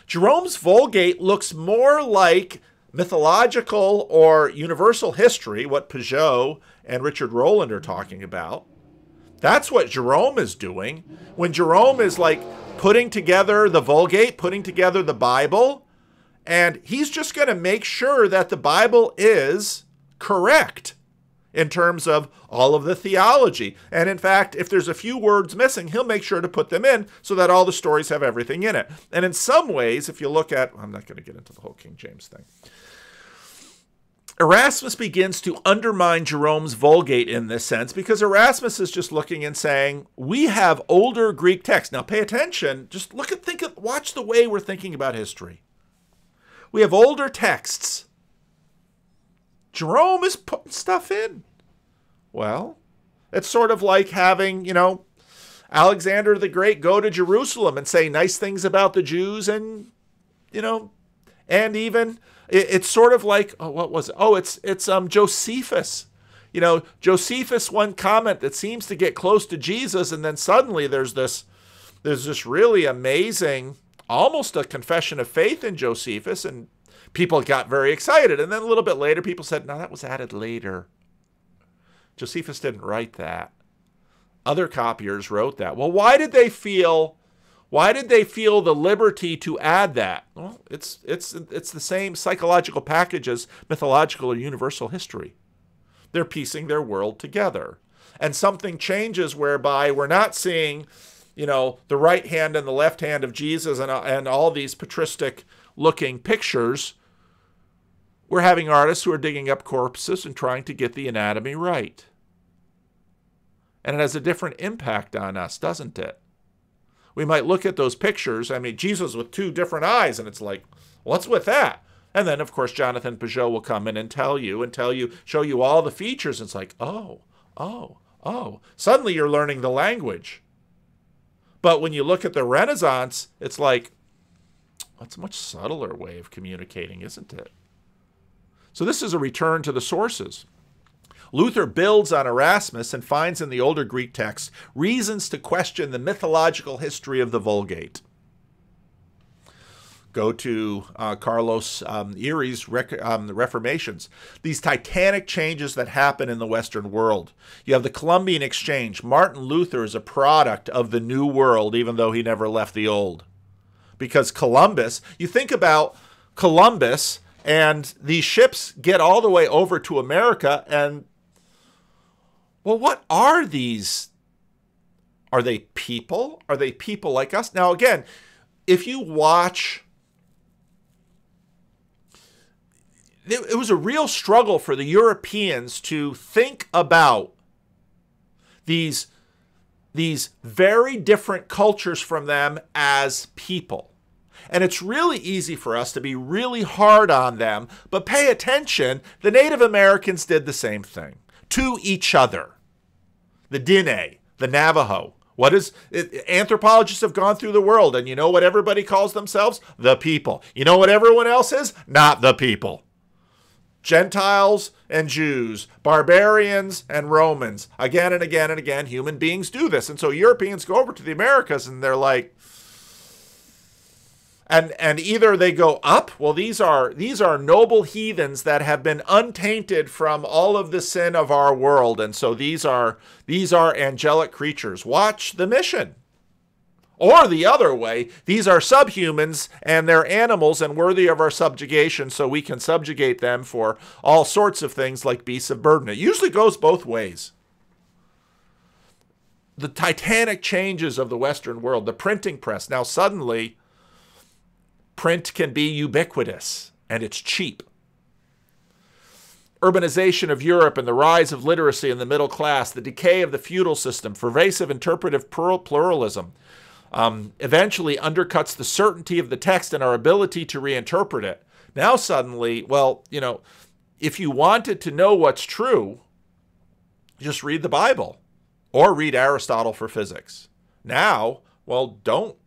Jerome's Vulgate looks more like mythological or universal history, what Pageau and Richard Rohlin are talking about. That's what Jerome is doing. When Jerome is like putting together the Vulgate, putting together the Bible, and he's just going to make sure that the Bible is correct in terms of all of the theology. And in fact, if there's a few words missing, he'll make sure to put them in so that all the stories have everything in it. And in some ways, if you look at, I'm not going to get into the whole King James thing. Erasmus begins to undermine Jerome's Vulgate in this sense because Erasmus is just looking and saying, we have older Greek texts. Now pay attention, just look at, think of, watch the way we're thinking about history. We have older texts. Jerome is putting stuff in. Well, it's sort of like having, you know, Alexander the Great go to Jerusalem and say nice things about the Jews and, you know, and even it, it's sort of like oh, what was it? Oh, it's it's um Josephus. You know, Josephus one comment that seems to get close to Jesus, and then suddenly there's this there's this really amazing, almost a confession of faith in Josephus, and people got very excited. And then a little bit later, people said, no, that was added later. Josephus didn't write that. Other copiers wrote that. Well, why did they feel why did they feel the liberty to add that? Well, it's, it's, it's the same psychological package as mythological or universal history. They're piecing their world together. And something changes whereby we're not seeing, you know, the right hand and the left hand of Jesus and, and all these patristic looking pictures. We're having artists who are digging up corpses and trying to get the anatomy right. And it has a different impact on us, doesn't it? We might look at those pictures. I mean, Jesus with two different eyes, and it's like, what's with that? And then, of course, Jonathan Pageau will come in and tell you and tell you, show you all the features. It's like, oh, oh, oh. Suddenly you're learning the language. But when you look at the Renaissance, it's like, that's a much subtler way of communicating, isn't it? So this is a return to the sources. Luther builds on Erasmus and finds in the older Greek text reasons to question the mythological history of the Vulgate. Go to uh, Carlos um, Eire's rec- um, Reformations. These titanic changes that happen in the Western world. You have the Columbian Exchange. Martin Luther is a product of the New World, even though he never left the Old. Because Columbus, you think about Columbus, and these ships get all the way over to America, and well, what are these? Are they people? Are they people like us? Now, again, if you watch, it was a real struggle for the Europeans to think about these, these very different cultures from them as people. And it's really easy for us to be really hard on them, but pay attention, the Native Americans did the same thing to each other the Dine, the Navajo. What is it, anthropologists have gone through the world, and you know what everybody calls themselves? The people. You know what everyone else is? Not the people. Gentiles and Jews, barbarians and Romans. Again and again and again, human beings do this. And so Europeans go over to the Americas and they're like, and and either they go up well these are these are noble heathens that have been untainted from all of the sin of our world. And so these are these are angelic creatures. Watch the mission. Or the other way these are subhumans and they're animals and worthy of our subjugation so we can subjugate them for all sorts of things like beasts of burden. It usually goes both ways. The titanic changes of the western world the printing press. Now suddenly Print can be ubiquitous and it's cheap. Urbanization of Europe and the rise of literacy in the middle class, the decay of the feudal system, pervasive interpretive pluralism, um, eventually undercuts the certainty of the text and our ability to reinterpret it. Now, suddenly, well, you know, if you wanted to know what's true, just read the Bible or read Aristotle for physics. Now, well, don't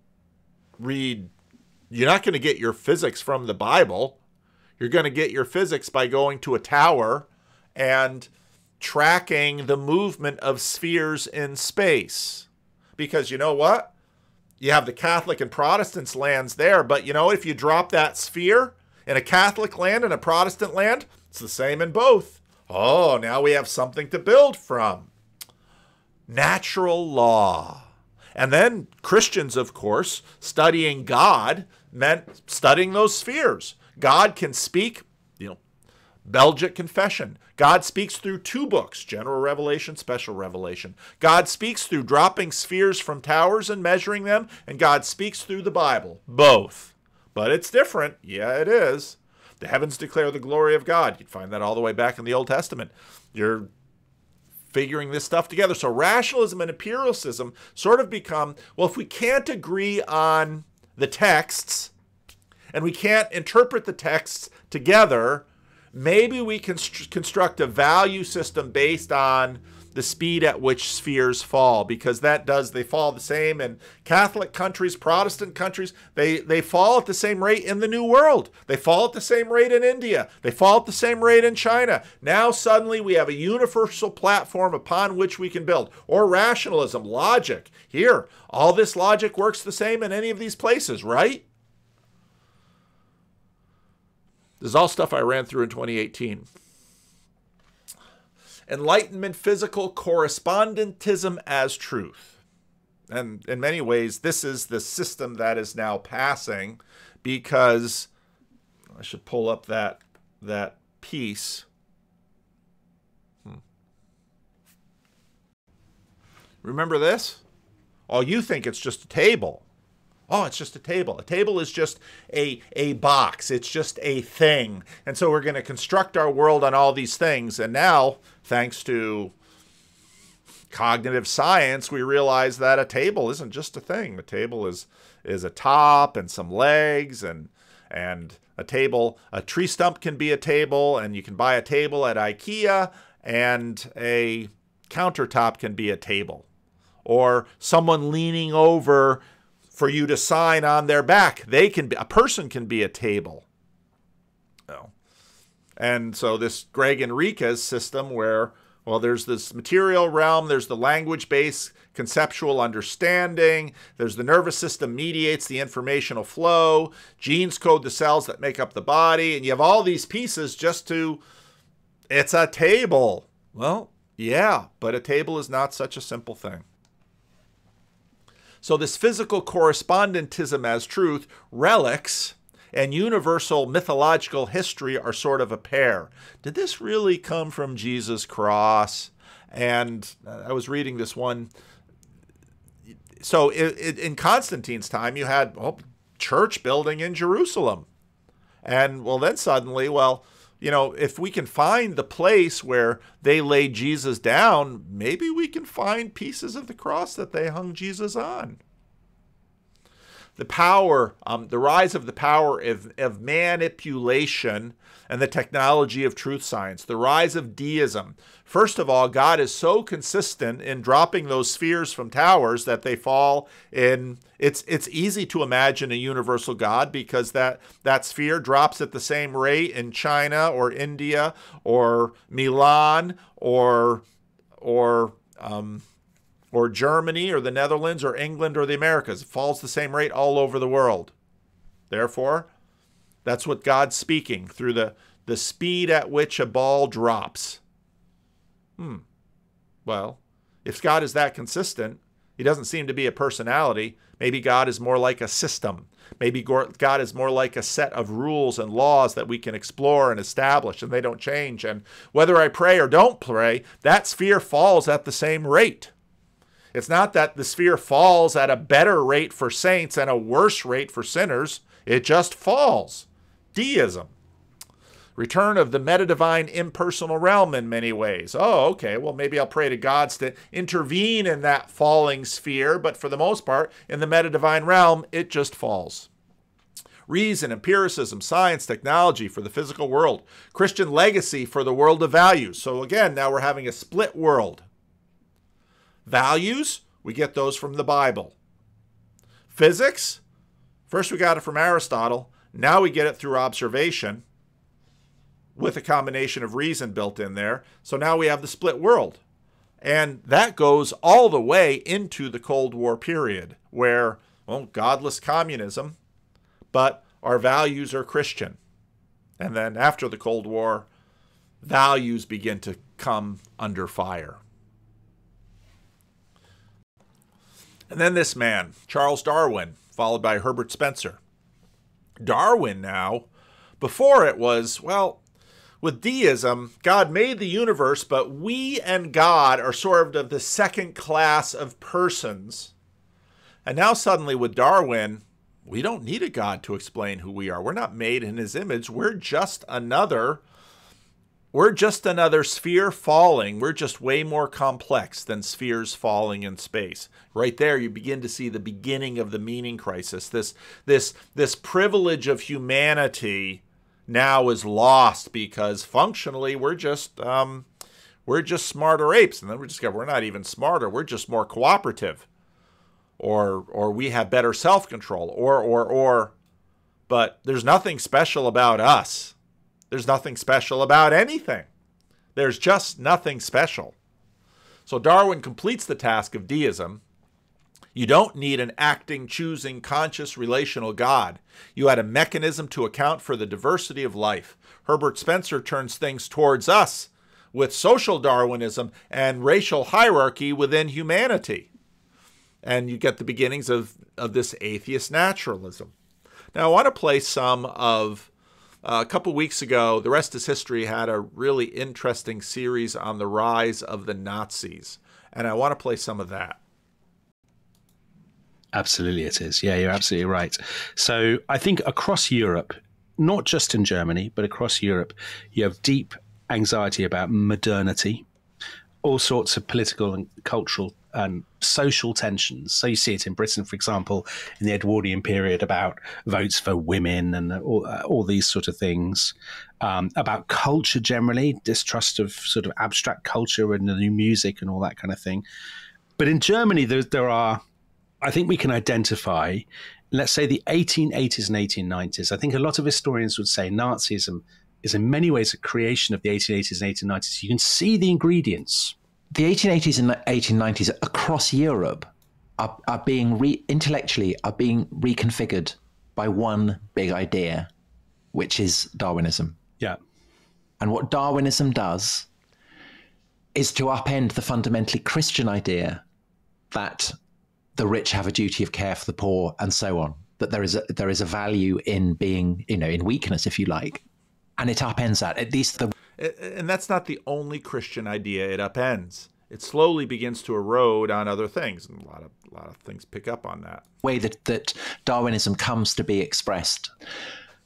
read, you're not going to get your physics from the Bible. You're going to get your physics by going to a tower and tracking the movement of spheres in space. Because you know what? You have the Catholic and Protestants lands there, but you know, if you drop that sphere in a Catholic land and a Protestant land, it's the same in both. Oh, now we have something to build from. Natural law. And then Christians, of course, studying God meant studying those spheres. God can speak, you know, Belgic confession. God speaks through two books general revelation, special revelation. God speaks through dropping spheres from towers and measuring them, and God speaks through the Bible. Both. But it's different. Yeah, it is. The heavens declare the glory of God. You'd find that all the way back in the Old Testament. You're figuring this stuff together. So rationalism and empiricism sort of become well, if we can't agree on the texts and we can't interpret the texts together, maybe we can construct a value system based on the speed at which spheres fall because that does they fall the same in Catholic countries, Protestant countries, they they fall at the same rate in the new world. They fall at the same rate in India. They fall at the same rate in China. Now suddenly we have a universal platform upon which we can build or rationalism, logic. Here, all this logic works the same in any of these places, right? This is all stuff I ran through in 2018. Enlightenment physical correspondentism as truth. And in many ways, this is the system that is now passing because I should pull up that, that piece. Hmm. Remember this? Oh, you think it's just a table. Oh, it's just a table. A table is just a, a box. It's just a thing. And so we're going to construct our world on all these things. And now, thanks to cognitive science, we realize that a table isn't just a thing. A table is is a top and some legs and and a table, a tree stump can be a table, and you can buy a table at IKEA, and a countertop can be a table. Or someone leaning over for you to sign on their back. They can be a person can be a table. Oh. And so this Gregg Henriques system where well there's this material realm, there's the language-based conceptual understanding, there's the nervous system mediates the informational flow, genes code the cells that make up the body, and you have all these pieces just to it's a table. Well, yeah, but a table is not such a simple thing. So, this physical correspondentism as truth, relics, and universal mythological history are sort of a pair. Did this really come from Jesus' cross? And uh, I was reading this one. So, in Constantine's time, you had well, church building in Jerusalem. And well, then suddenly, well, you know, if we can find the place where they laid Jesus down, maybe we can find pieces of the cross that they hung Jesus on. The power, um, the rise of the power of, of manipulation and the technology of truth science, the rise of deism. First of all, God is so consistent in dropping those spheres from towers that they fall in. It's it's easy to imagine a universal God because that that sphere drops at the same rate in China or India or Milan or or um, or Germany or the Netherlands or England or the Americas. It falls the same rate all over the world. Therefore, that's what God's speaking through the, the speed at which a ball drops. Hmm. Well, if God is that consistent, he doesn't seem to be a personality. Maybe God is more like a system. Maybe God is more like a set of rules and laws that we can explore and establish, and they don't change. And whether I pray or don't pray, that sphere falls at the same rate. It's not that the sphere falls at a better rate for saints and a worse rate for sinners. It just falls deism. Return of the metadivine impersonal realm in many ways. Oh, okay, well, maybe I'll pray to gods to intervene in that falling sphere, but for the most part, in the metadivine realm, it just falls. reason, empiricism, science, technology for the physical world, Christian legacy for the world of values. So again, now we're having a split world. Values, we get those from the Bible. Physics, first we got it from Aristotle, now we get it through observation with a combination of reason built in there. So now we have the split world. And that goes all the way into the Cold War period, where, well, godless communism, but our values are Christian. And then after the Cold War, values begin to come under fire. And then this man, Charles Darwin, followed by Herbert Spencer. Darwin now, before it was, well, with deism, God made the universe, but we and God are sort of the second class of persons. And now, suddenly, with Darwin, we don't need a God to explain who we are. We're not made in his image. We're just another. We're just another sphere falling. We're just way more complex than spheres falling in space. Right there, you begin to see the beginning of the meaning crisis. This, this, this privilege of humanity now is lost because functionally we're just um, we're just smarter apes, and then we discover we're not even smarter. We're just more cooperative, or or we have better self control, or or or. But there's nothing special about us. There's nothing special about anything. There's just nothing special. So Darwin completes the task of deism you don't need an acting, choosing, conscious, relational God. You had a mechanism to account for the diversity of life. Herbert Spencer turns things towards us with social Darwinism and racial hierarchy within humanity. And you get the beginnings of, of this atheist naturalism. Now, I want to play some of uh, a couple weeks ago, The Rest is History had a really interesting series on the rise of the Nazis. And I want to play some of that. Absolutely, it is. Yeah, you're absolutely right. So I think across Europe, not just in Germany, but across Europe, you have deep anxiety about modernity, all sorts of political and cultural and social tensions. So you see it in Britain, for example, in the Edwardian period about votes for women and all, uh, all these sort of things. Um, about culture generally, distrust of sort of abstract culture and the new music and all that kind of thing. But in Germany, there, there are I think we can identify, let's say, the 1880s and 1890s. I think a lot of historians would say Nazism is in many ways a creation of the 1880s and 1890s. You can see the ingredients. The 1880s and 1890s across Europe are, are being re- intellectually are being reconfigured by one big idea, which is Darwinism. Yeah. And what Darwinism does is to upend the fundamentally Christian idea that the rich have a duty of care for the poor, and so on. That there is a, there is a value in being, you know, in weakness, if you like, and it upends that. At least the and that's not the only Christian idea it upends. It slowly begins to erode on other things, and a lot of a lot of things pick up on that way that that Darwinism comes to be expressed,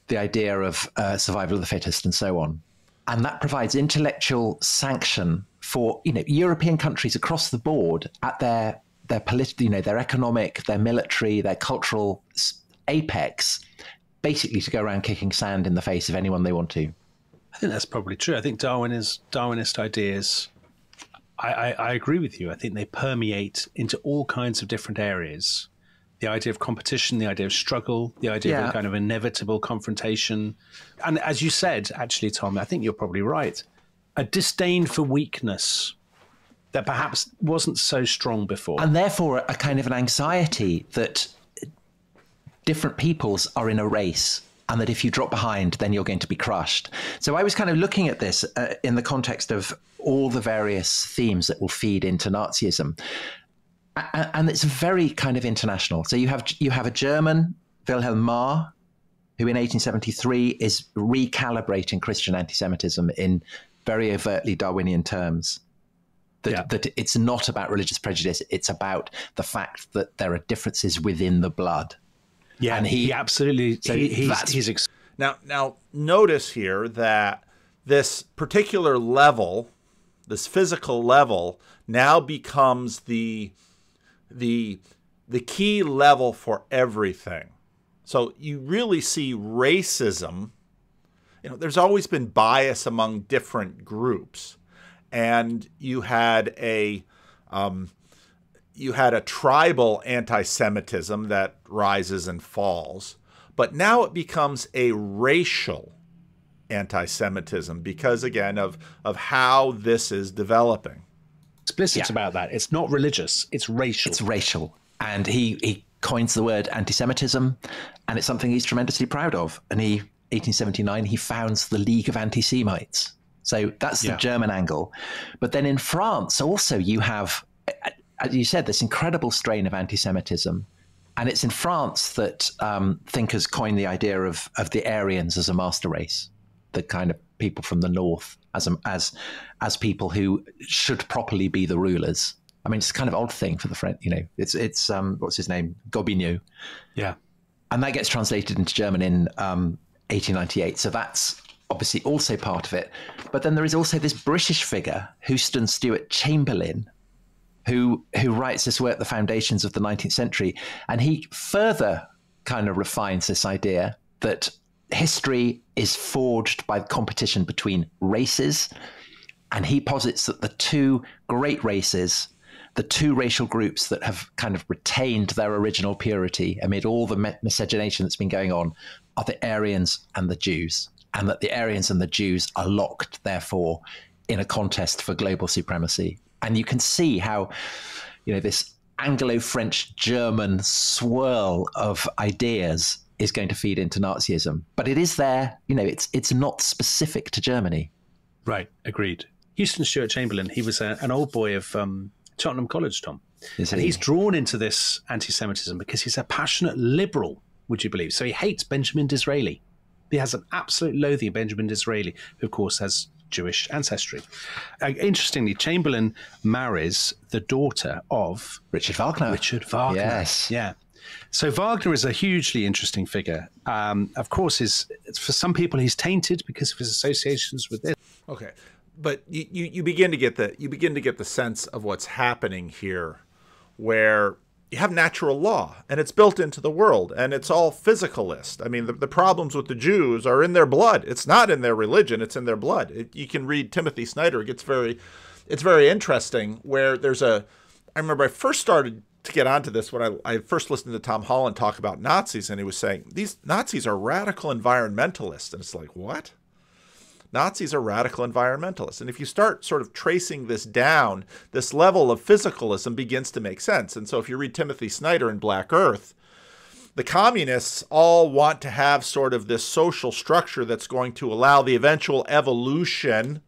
the idea of uh, survival of the fittest, and so on, and that provides intellectual sanction for you know European countries across the board at their their political, you know, their economic, their military, their cultural apex, basically to go around kicking sand in the face of anyone they want to. I think that's probably true. I think Darwin is Darwinist ideas. I, I, I agree with you. I think they permeate into all kinds of different areas. The idea of competition, the idea of struggle, the idea yeah. of a kind of inevitable confrontation. And as you said, actually, Tom, I think you're probably right. A disdain for weakness that perhaps wasn't so strong before. And therefore, a kind of an anxiety that different peoples are in a race and that if you drop behind, then you're going to be crushed. So I was kind of looking at this uh, in the context of all the various themes that will feed into Nazism. And it's very kind of international. So you have you have a German Wilhelm Marr, who in 1873 is recalibrating Christian anti-Semitism in very overtly Darwinian terms. That, yeah. that it's not about religious prejudice. It's about the fact that there are differences within the blood. Yeah, and he, he absolutely. So he, he's, he's ex- now now notice here that this particular level, this physical level, now becomes the the the key level for everything. So you really see racism. You know, there's always been bias among different groups, and you had a um, you had a tribal anti-Semitism that rises and falls, but now it becomes a racial anti-Semitism because again of of how this is developing. Explicit yeah. about that. It's not religious. It's racial. It's racial, and he he coins the word anti-Semitism, and it's something he's tremendously proud of. And he, 1879, he founds the League of Anti-Semites. So that's the yeah. German angle. But then in France, also you have, as you said, this incredible strain of anti-Semitism. And it's in France that um, thinkers coined the idea of, of the Aryans as a master race, the kind of people from the north as a, as as people who should properly be the rulers. I mean, it's a kind of odd thing for the French. You know, it's it's um, what's his name, Gobineau. Yeah, and that gets translated into German in um, 1898. So that's obviously also part of it. But then there is also this British figure, Houston Stewart Chamberlain, who who writes this work, The Foundations of the 19th Century, and he further kind of refines this idea that history is forged by the competition between races. And he posits that the two great races the two racial groups that have kind of retained their original purity amid all the miscegenation that's been going on are the Aryans and the Jews, and that the Aryans and the Jews are locked, therefore, in a contest for global supremacy. And you can see how, you know, this Anglo-French German swirl of ideas is going to feed into Nazism. But it is there, you know, it's it's not specific to Germany. Right, agreed. Houston Stewart Chamberlain, he was a, an old boy of um, Cheltenham College, Tom. Is and he? he's drawn into this anti Semitism because he's a passionate liberal, would you believe? So he hates Benjamin Disraeli. He has an absolute loathing of Benjamin Disraeli, who, of course, has Jewish ancestry. Uh, interestingly, Chamberlain marries the daughter of Richard Wagner. Richard Wagner. Yes. Yeah. So Wagner is a hugely interesting figure. Um, of course, is for some people he's tainted because of his associations with this. Okay, but you, you, you begin to get the you begin to get the sense of what's happening here, where you have natural law and it's built into the world and it's all physicalist. I mean, the, the problems with the Jews are in their blood. It's not in their religion, it's in their blood. It, you can read Timothy Snyder. It gets very, it's very interesting where there's a, I remember I first started to get onto this when I, I first listened to Tom Holland talk about Nazis and he was saying, these Nazis are radical environmentalists. And it's like, what? Nazis are radical environmentalists. And if you start sort of tracing this down, this level of physicalism begins to make sense. And so if you read Timothy Snyder in Black Earth, the communists all want to have sort of this social structure that's going to allow the eventual evolution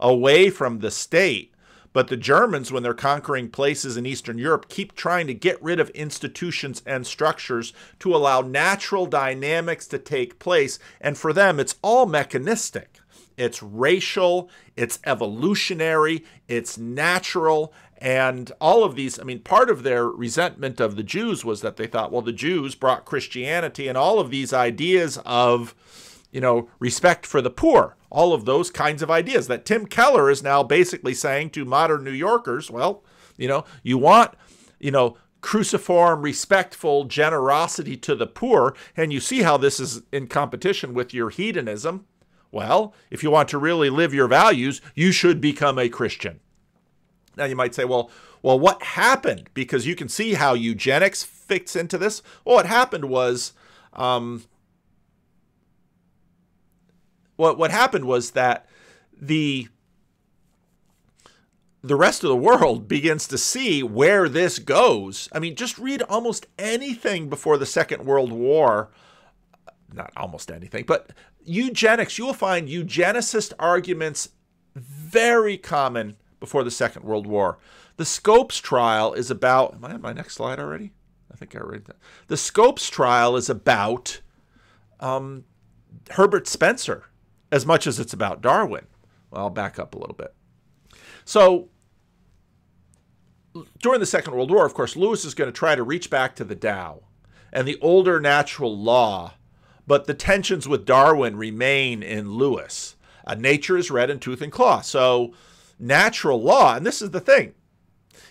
away from the state. But the Germans, when they're conquering places in Eastern Europe, keep trying to get rid of institutions and structures to allow natural dynamics to take place. And for them, it's all mechanistic it's racial, it's evolutionary, it's natural. And all of these, I mean, part of their resentment of the Jews was that they thought, well, the Jews brought Christianity and all of these ideas of, you know, respect for the poor, all of those kinds of ideas that Tim Keller is now basically saying to modern New Yorkers, well, you know, you want, you know, cruciform, respectful generosity to the poor, and you see how this is in competition with your hedonism well, if you want to really live your values, you should become a Christian. Now you might say, well, well, what happened? Because you can see how eugenics fits into this. Well, what happened was, um, what what happened was that the the rest of the world begins to see where this goes. I mean, just read almost anything before the Second World War. Not almost anything, but eugenics, you will find eugenicist arguments very common before the Second World War. The Scopes trial is about. Am I on my next slide already? I think I read that. The Scopes trial is about um, Herbert Spencer as much as it's about Darwin. Well, I'll back up a little bit. So, during the Second World War, of course, Lewis is going to try to reach back to the Tao and the older natural law but the tensions with Darwin remain in Lewis. Uh, nature is red in tooth and claw. So, natural law, and this is the thing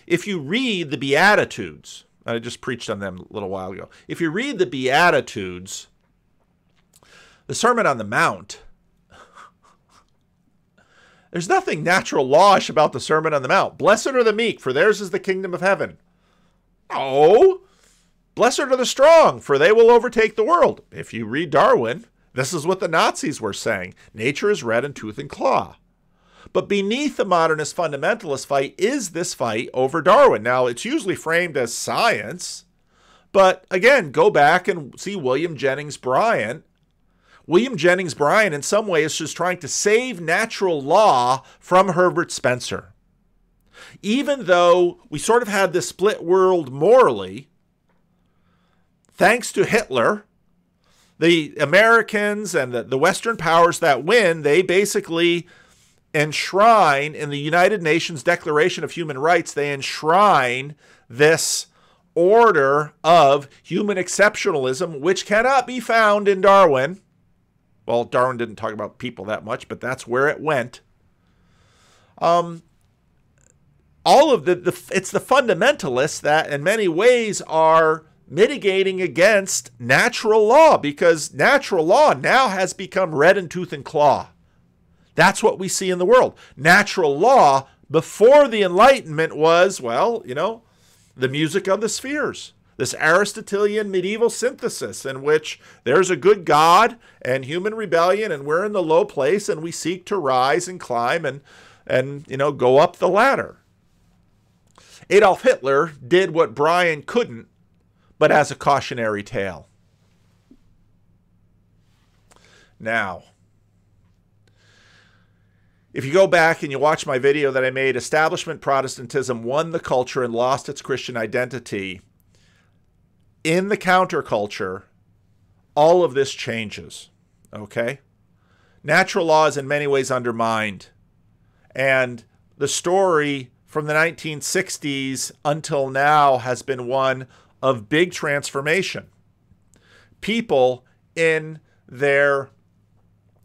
if you read the Beatitudes, I just preached on them a little while ago. If you read the Beatitudes, the Sermon on the Mount, there's nothing natural lawish about the Sermon on the Mount. Blessed are the meek, for theirs is the kingdom of heaven. Oh, blessed are the strong, for they will overtake the world. If you read Darwin, this is what the Nazis were saying nature is red in tooth and claw. But beneath the modernist fundamentalist fight is this fight over Darwin. Now, it's usually framed as science, but again, go back and see William Jennings Bryan. William Jennings Bryan, in some ways, is just trying to save natural law from Herbert Spencer. Even though we sort of had this split world morally, thanks to Hitler, the Americans and the, the Western powers that win, they basically enshrine in the United Nations Declaration of Human Rights, they enshrine this order of human exceptionalism, which cannot be found in Darwin. Well, Darwin didn't talk about people that much, but that's where it went. Um, all of the, the it's the fundamentalists that in many ways are mitigating against natural law because natural law now has become red in tooth and claw. That's what we see in the world. Natural law before the Enlightenment was, well, you know, the music of the spheres. This Aristotelian medieval synthesis in which there's a good God and human rebellion, and we're in the low place and we seek to rise and climb and, and you know, go up the ladder. Adolf Hitler did what Bryan couldn't, but as a cautionary tale. Now, if you go back and you watch my video that I made, Establishment Protestantism won the culture and lost its Christian identity. In the counterculture, all of this changes. Okay? Natural law is in many ways undermined. And the story from the 1960s until now has been one of big transformation. People in their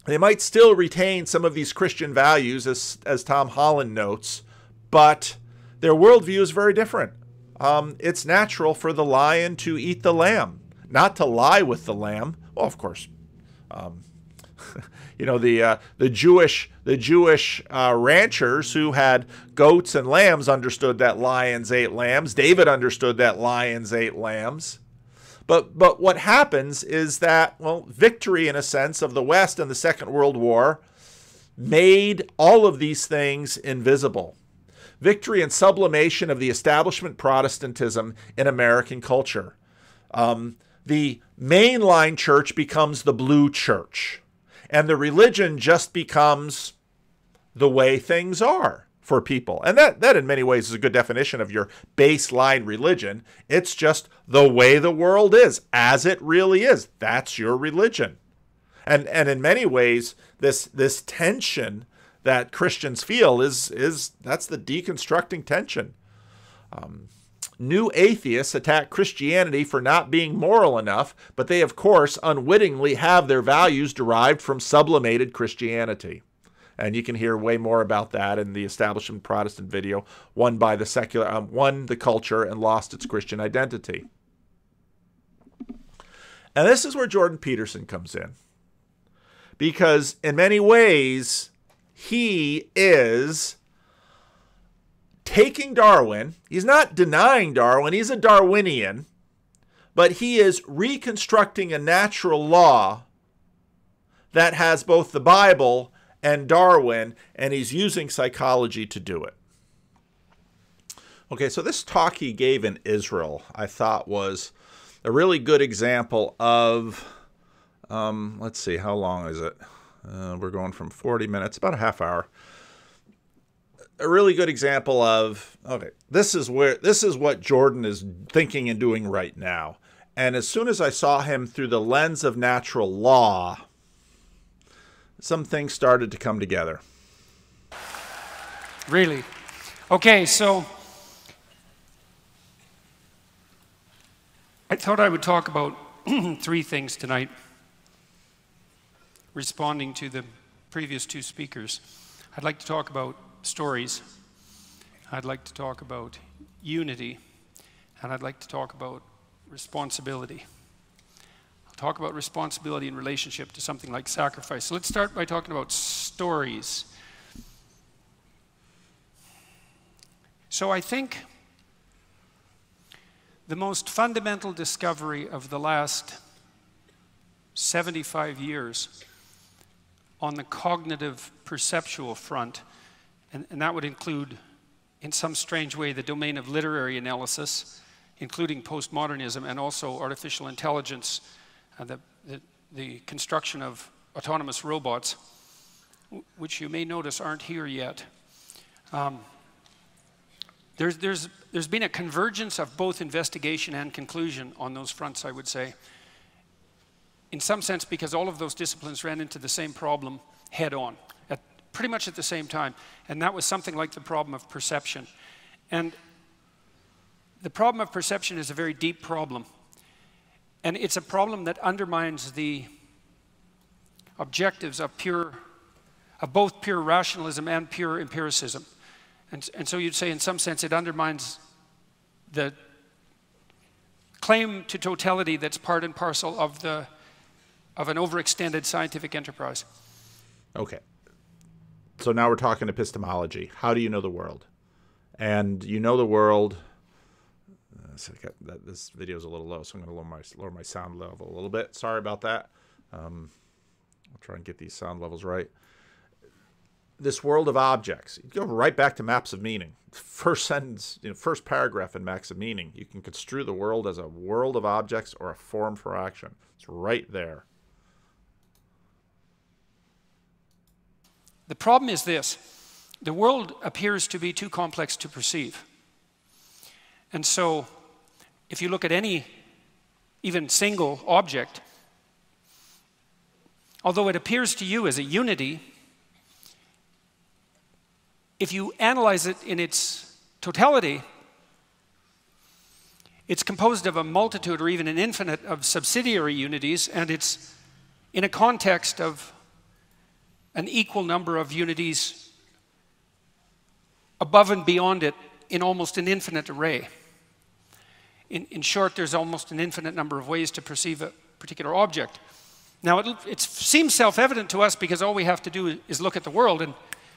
they might still retain some of these Christian values, as, as Tom Holland notes, but their worldview is very different. Um, it's natural for the lion to eat the lamb, not to lie with the lamb. Well, of course, um, you know the uh, the Jewish the Jewish uh, ranchers who had goats and lambs understood that lions ate lambs. David understood that lions ate lambs. But but what happens is that well, victory in a sense of the West in the Second World War made all of these things invisible. Victory and sublimation of the establishment Protestantism in American culture. Um, the mainline church becomes the blue church, and the religion just becomes the way things are for people. And that, that in many ways is a good definition of your baseline religion. It's just the way the world is, as it really is. That's your religion. And and in many ways, this this tension that Christians feel is is that's the deconstructing tension. Um, new atheists attack Christianity for not being moral enough, but they of course unwittingly have their values derived from sublimated Christianity. And you can hear way more about that in the establishment Protestant video, won by the secular, um, won the culture and lost its Christian identity. And this is where Jordan Peterson comes in. Because in many ways, he is taking Darwin. He's not denying Darwin, he's a Darwinian, but he is reconstructing a natural law that has both the Bible and Darwin, and he's using psychology to do it. Okay, so this talk he gave in Israel, I thought was a really good example of, um, let's see, how long is it? Uh, we're going from 40 minutes, about a half hour. A really good example of, okay, this is where, this is what Jordan is thinking and doing right now. And as soon as I saw him through the lens of natural law, some things started to come together. Really? Okay, so I thought I would talk about three things tonight, responding to the previous two speakers. I'd like to talk about stories. I'd like to talk about unity. and I'd like to talk about responsibility. I'll talk about responsibility in relationship to something like sacrifice. So let's start by talking about stories. So I think the most fundamental discovery of the last 75 years on the cognitive perceptual front, and, and, that would include, in some strange way, the domain of literary analysis, including postmodernism and also artificial intelligence, uh, the, the, the construction of autonomous robots, which you may notice aren't here yet. Um, there's, there's, there's been a convergence of both investigation and conclusion on those fronts, I would say. In some sense, because all of those disciplines ran into the same problem head on, pretty much at the same time. And that was something like the problem of perception. And the problem of perception is a very deep problem. And it's a problem that undermines the objectives of pure, of both pure rationalism and pure empiricism. And, and so you'd say, in some sense, it undermines the claim to totality that's part and parcel of, the, of an overextended scientific enterprise. Okay. So now we're talking epistemology. How do you know the world? And you know the world. Uh, this video is a little low, so I'm going to lower my, lower my sound level a little bit. Sorry about that. Um, I'll try and get these sound levels right this world of objects. You go right back to maps of meaning. First sentence, you know, first paragraph in maps of meaning. You can construe the world as a world of objects or a form for action. It's right there. The problem is this the world appears to be too complex to perceive. And so, if you look at any even single object, although it appears to you as a unity, if you analyze it in its totality, it's composed of a multitude or even an infinite of subsidiary unities, and it's in a context of an equal number of unities above and beyond it in almost an infinite array. In, in short, there's almost an infinite number of ways to perceive a particular object. Now, it, it seems self evident to us because all we have to do is look at the world and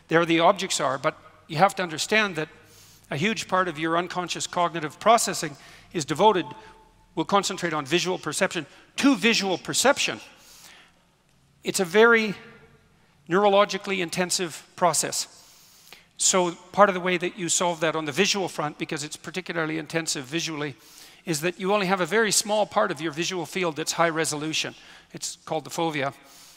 there the objects are. But you have to understand that a huge part of your unconscious cognitive processing is devoted, will concentrate on visual perception. To visual perception, it's a very neurologically intensive process. So, part of the way that you solve that on the visual front, because it's particularly intensive visually, is that you only have a very small part of your visual field that's high resolution. It's called the fovea.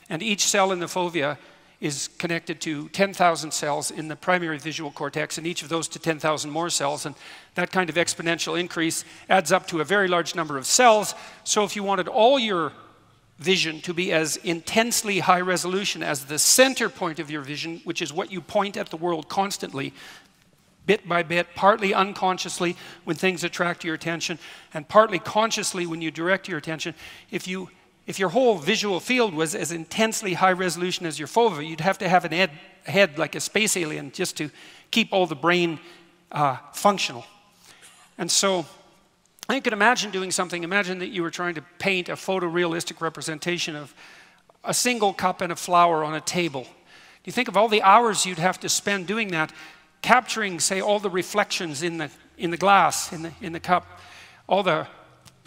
And each cell in the fovea is connected to 10,000 cells in the primary visual cortex, and each of those to 10,000 more cells. And that kind of exponential increase adds up to a very large number of cells. So if you wanted all your vision to be as intensely high resolution as the center point of your vision, which is what you point at the world constantly, bit by bit, partly unconsciously when things attract your attention, and partly consciously when you direct your attention, if you if your whole visual field was as intensely high resolution as your fovea, you'd have to have an ed, head like a space alien just to keep all the brain uh, functional. And so you could imagine doing something. Imagine that you were trying to paint a photorealistic representation of a single cup and a flower on a table. You think of all the hours you'd have to spend doing that, capturing, say, all the reflections in the, in the glass, in the, in the cup, all the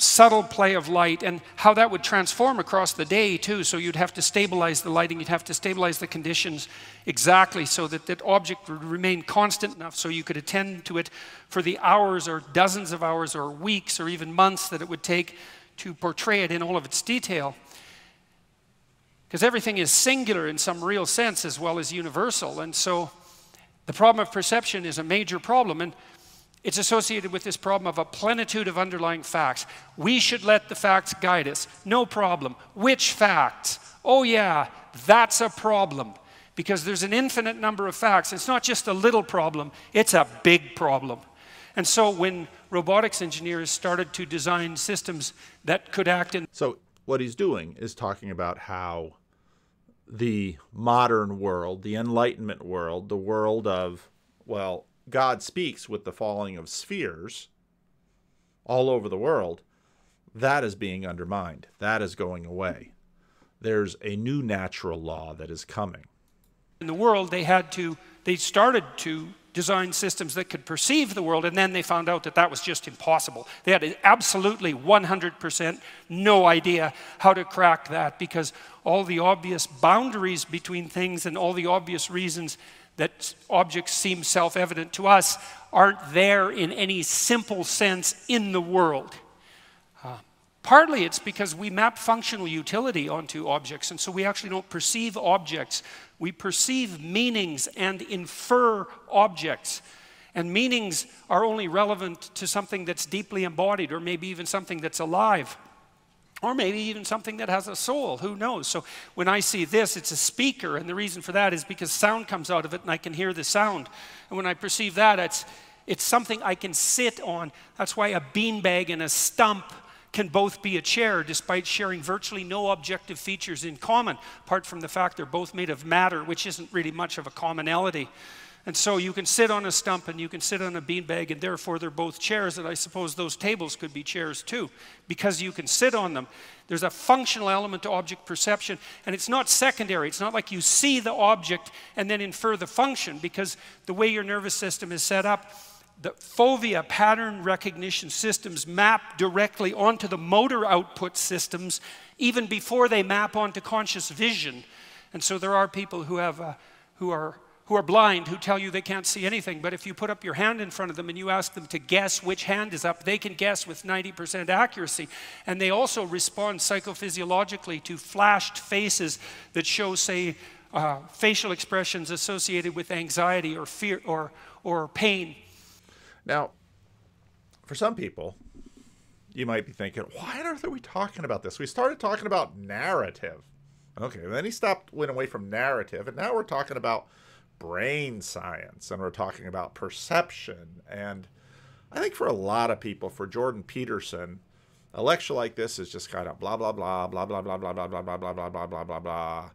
subtle play of light and how that would transform across the day too. So you'd have to stabilize the lighting you'd have to stabilize the conditions exactly so that that object would remain constant enough so you could attend to it for the hours or dozens of hours or weeks or even months that it would take to portray it in all of its detail. Because everything is singular in some real sense as well as universal. And so the problem of perception is a major problem. And it's associated with this problem of a plenitude of underlying facts. We should let the facts guide us. No problem. Which facts? Oh, yeah, that's a problem. Because there's an infinite number of facts. It's not just a little problem, it's a big problem. And so when robotics engineers started to design systems that could act in. So, what he's doing is talking about how the modern world, the Enlightenment world, the world of, well, God speaks with the falling of spheres, all over the world, that is being undermined. That is going away. There's a new natural law that is coming. In the world, they had to, they started to design systems that could perceive the world, and then they found out that that was just impossible. They had absolutely 100% no idea how to crack that because all the obvious boundaries between things and all the obvious reasons that objects seem self evident to us aren't there in any simple sense in the world. Uh, partly it's because we map functional utility onto objects, and so we actually don't perceive objects. We perceive meanings and infer objects. And meanings are only relevant to something that's deeply embodied, or maybe even something that's alive. Or maybe even something that has a soul, who knows? So when I see this, it's a speaker, and the reason for that is because sound comes out of it and I can hear the sound. And when I perceive that, it's, it's something I can sit on. That's why a beanbag and a stump can both be a chair despite sharing virtually no objective features in common, apart from the fact they're both made of matter, which isn't really much of a commonality. And so you can sit on a stump and you can sit on a beanbag, and therefore they're both chairs. And I suppose those tables could be chairs too, because you can sit on them. There's a functional element to object perception, and it's not secondary. It's not like you see the object and then infer the function, because the way your nervous system is set up, the fovea pattern recognition systems map directly onto the motor output systems even before they map onto conscious vision. And so there are people who have uh, who are who are blind who tell you they can't see anything. But if you put up your hand in front of them and you ask them to guess which hand is up, they can guess with 90% accuracy. And they also respond psychophysiologically to flashed faces that show, say, uh, facial expressions associated with anxiety or fear or, or pain. Now, for some people, you might be thinking, why on earth are we talking about this? We started talking about narrative. Okay, then he stopped, went away from narrative, and now we're talking about brain science and we're talking about perception. And I think for a lot of people, for Jordan Peterson, a lecture like this is just kind of blah blah blah blah blah blah blah blah blah blah blah blah blah blah blah blah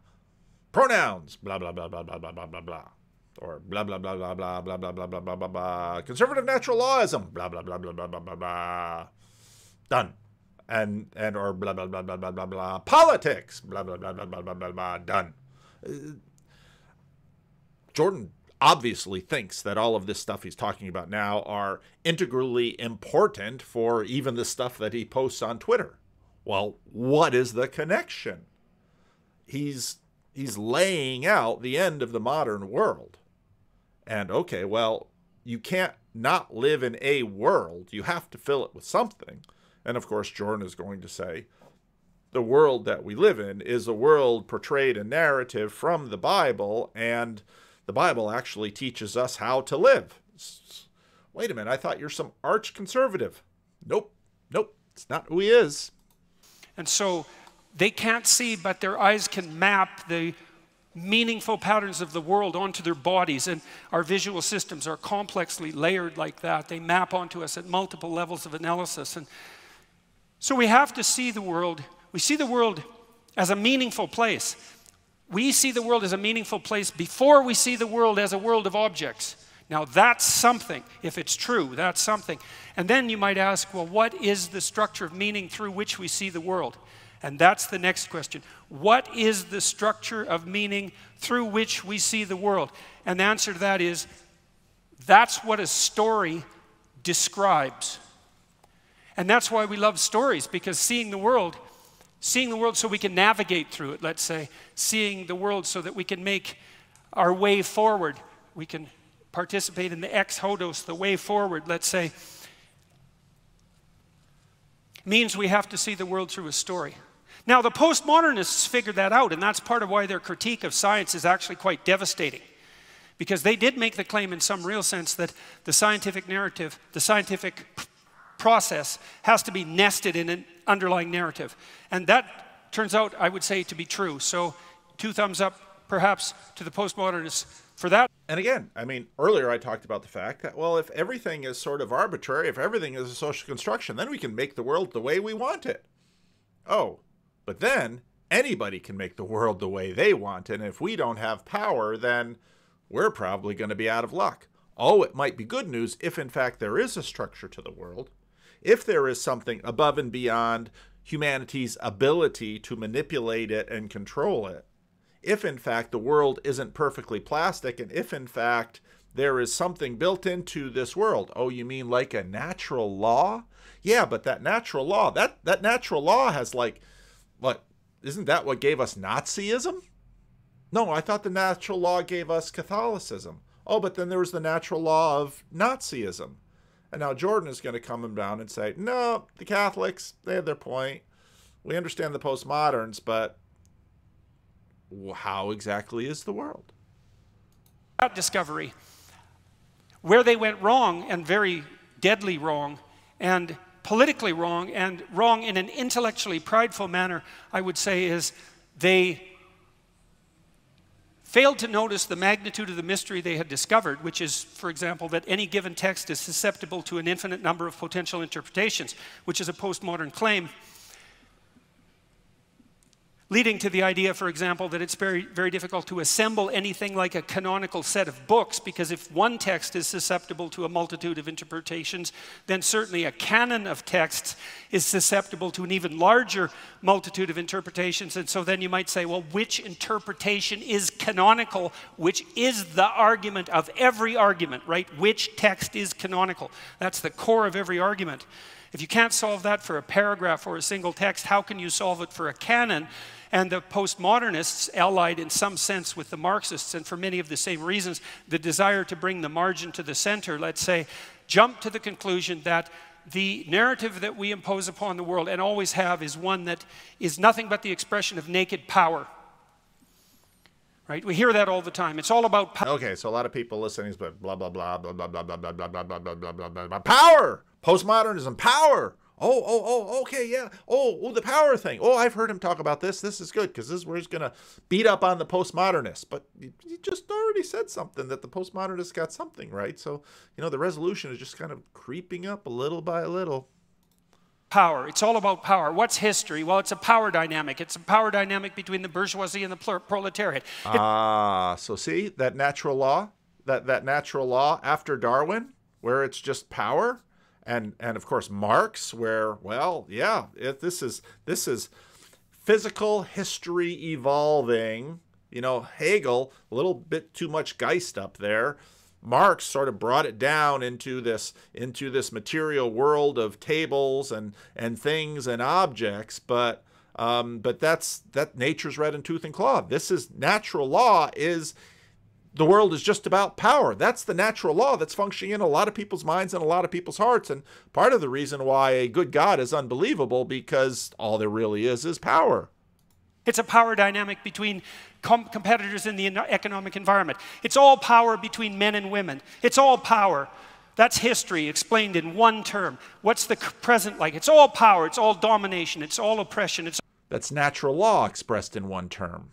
pronouns blah blah blah blah blah blah blah blah blah or blah blah blah blah blah blah blah blah blah blah blah blah conservative natural lawism blah blah blah blah blah blah blah blah done and and or blah blah blah blah blah blah blah politics blah blah blah blah blah blah blah blah done Jordan obviously thinks that all of this stuff he's talking about now are integrally important for even the stuff that he posts on Twitter. Well, what is the connection? He's he's laying out the end of the modern world. And okay, well, you can't not live in a world. You have to fill it with something. And of course, Jordan is going to say the world that we live in is a world portrayed in narrative from the Bible and the Bible actually teaches us how to live. Wait a minute, I thought you're some arch conservative. Nope, nope, it's not who he is. And so they can't see, but their eyes can map the meaningful patterns of the world onto their bodies. And our visual systems are complexly layered like that. They map onto us at multiple levels of analysis. And so we have to see the world. We see the world as a meaningful place we see the world as a meaningful place before we see the world as a world of objects. Now, that's something. If it's true, that's something. And then you might ask, well, what is the structure of meaning through which we see the world? And that's the next question. What is the structure of meaning through which we see the world? And the answer to that is that's what a story describes. And that's why we love stories, because seeing the world Seeing the world so we can navigate through it, let's say. Seeing the world so that we can make our way forward. We can participate in the ex hodos, the way forward, let's say. Means we have to see the world through a story. Now, the postmodernists figured that out, and that's part of why their critique of science is actually quite devastating. Because they did make the claim, in some real sense, that the scientific narrative, the scientific process has to be nested in an underlying narrative. And that turns out, I would say, to be true. So, two thumbs up, perhaps, to the postmodernists for that. And again, I mean, earlier I talked about the fact that, well, if everything is sort of arbitrary, if everything is a social construction, then we can make the world the way we want it. Oh, but then anybody can make the world the way they want. And if we don't have power, then we're probably going to be out of luck. Oh, it might be good news if, in fact, there is a structure to the world if there is something above and beyond humanity's ability to manipulate it and control it, if in fact the world isn't perfectly plastic, and if in fact there is something built into this world. Oh, you mean like a natural law? Yeah, but that natural law, that, that natural law has like, what, isn't that what gave us Nazism? No, I thought the natural law gave us Catholicism. Oh, but then there was the natural law of Nazism. And now Jordan is going to come down and say, no, the Catholics, they had their point. We understand the postmoderns, but how exactly is the world? That discovery. Where they went wrong, and very deadly wrong, and politically wrong, and wrong in an intellectually prideful manner, I would say, is they failed to notice the magnitude of the mystery they had discovered, which is, for example, that any given text is susceptible to an infinite number of potential interpretations, which is a postmodern claim leading to the idea, for example, that it's very, very difficult to assemble anything like a canonical set of books, because if one text is susceptible to a multitude of interpretations, then certainly a canon of texts is susceptible to an even larger multitude of interpretations. And so then you might say, well, which interpretation is canonical? Which is the argument of every argument, right? Which text is canonical? That's the core of every argument. If you can't solve that for a paragraph or a single text, how can you solve it for a canon? And the postmodernists, allied in some sense with the Marxists, and for many of the same reasons, the desire to bring the margin to the center, let's say, jump to the conclusion that the narrative that we impose upon the world and always have is one that is nothing but the expression of naked power. Right? We hear that all the time. It's all about power. Okay, so a lot of people listening is blah blah blah blah blah blah blah blah blah blah blah blah blah blah blah blah power. Postmodernism, power. Oh, oh, oh, okay, yeah. Oh, oh, the power thing. Oh, I've heard him talk about this. This is good because this is where he's going to beat up on the postmodernists. But he just already said something that the postmodernists got something right. So, you know, the resolution is just kind of creeping up a little by a little. Power. It's all about power. What's history? Well, it's a power dynamic. It's a power dynamic between the bourgeoisie and the proletariat. Ah, so see that natural law, that that natural law after Darwin, where it's just power and and of course Marx, where well, yeah, it, this is this is physical history evolving. You know, Hegel a little bit too much Geist up there. Marx sort of brought it down into this into this material world of tables and and things and objects, but um, but that's that nature's red in tooth and claw. This is natural law is the world is just about power. That's the natural law that's functioning in a lot of people's minds and a lot of people's hearts. And part of the reason why a good God is unbelievable because all there really is is power. It's a power dynamic between com competitors in the economic environment. It's all power between men and women. It's all power. That's history explained in one term. What's the present like? It's all power. It's all domination. It's all oppression. It's That's natural law expressed in one term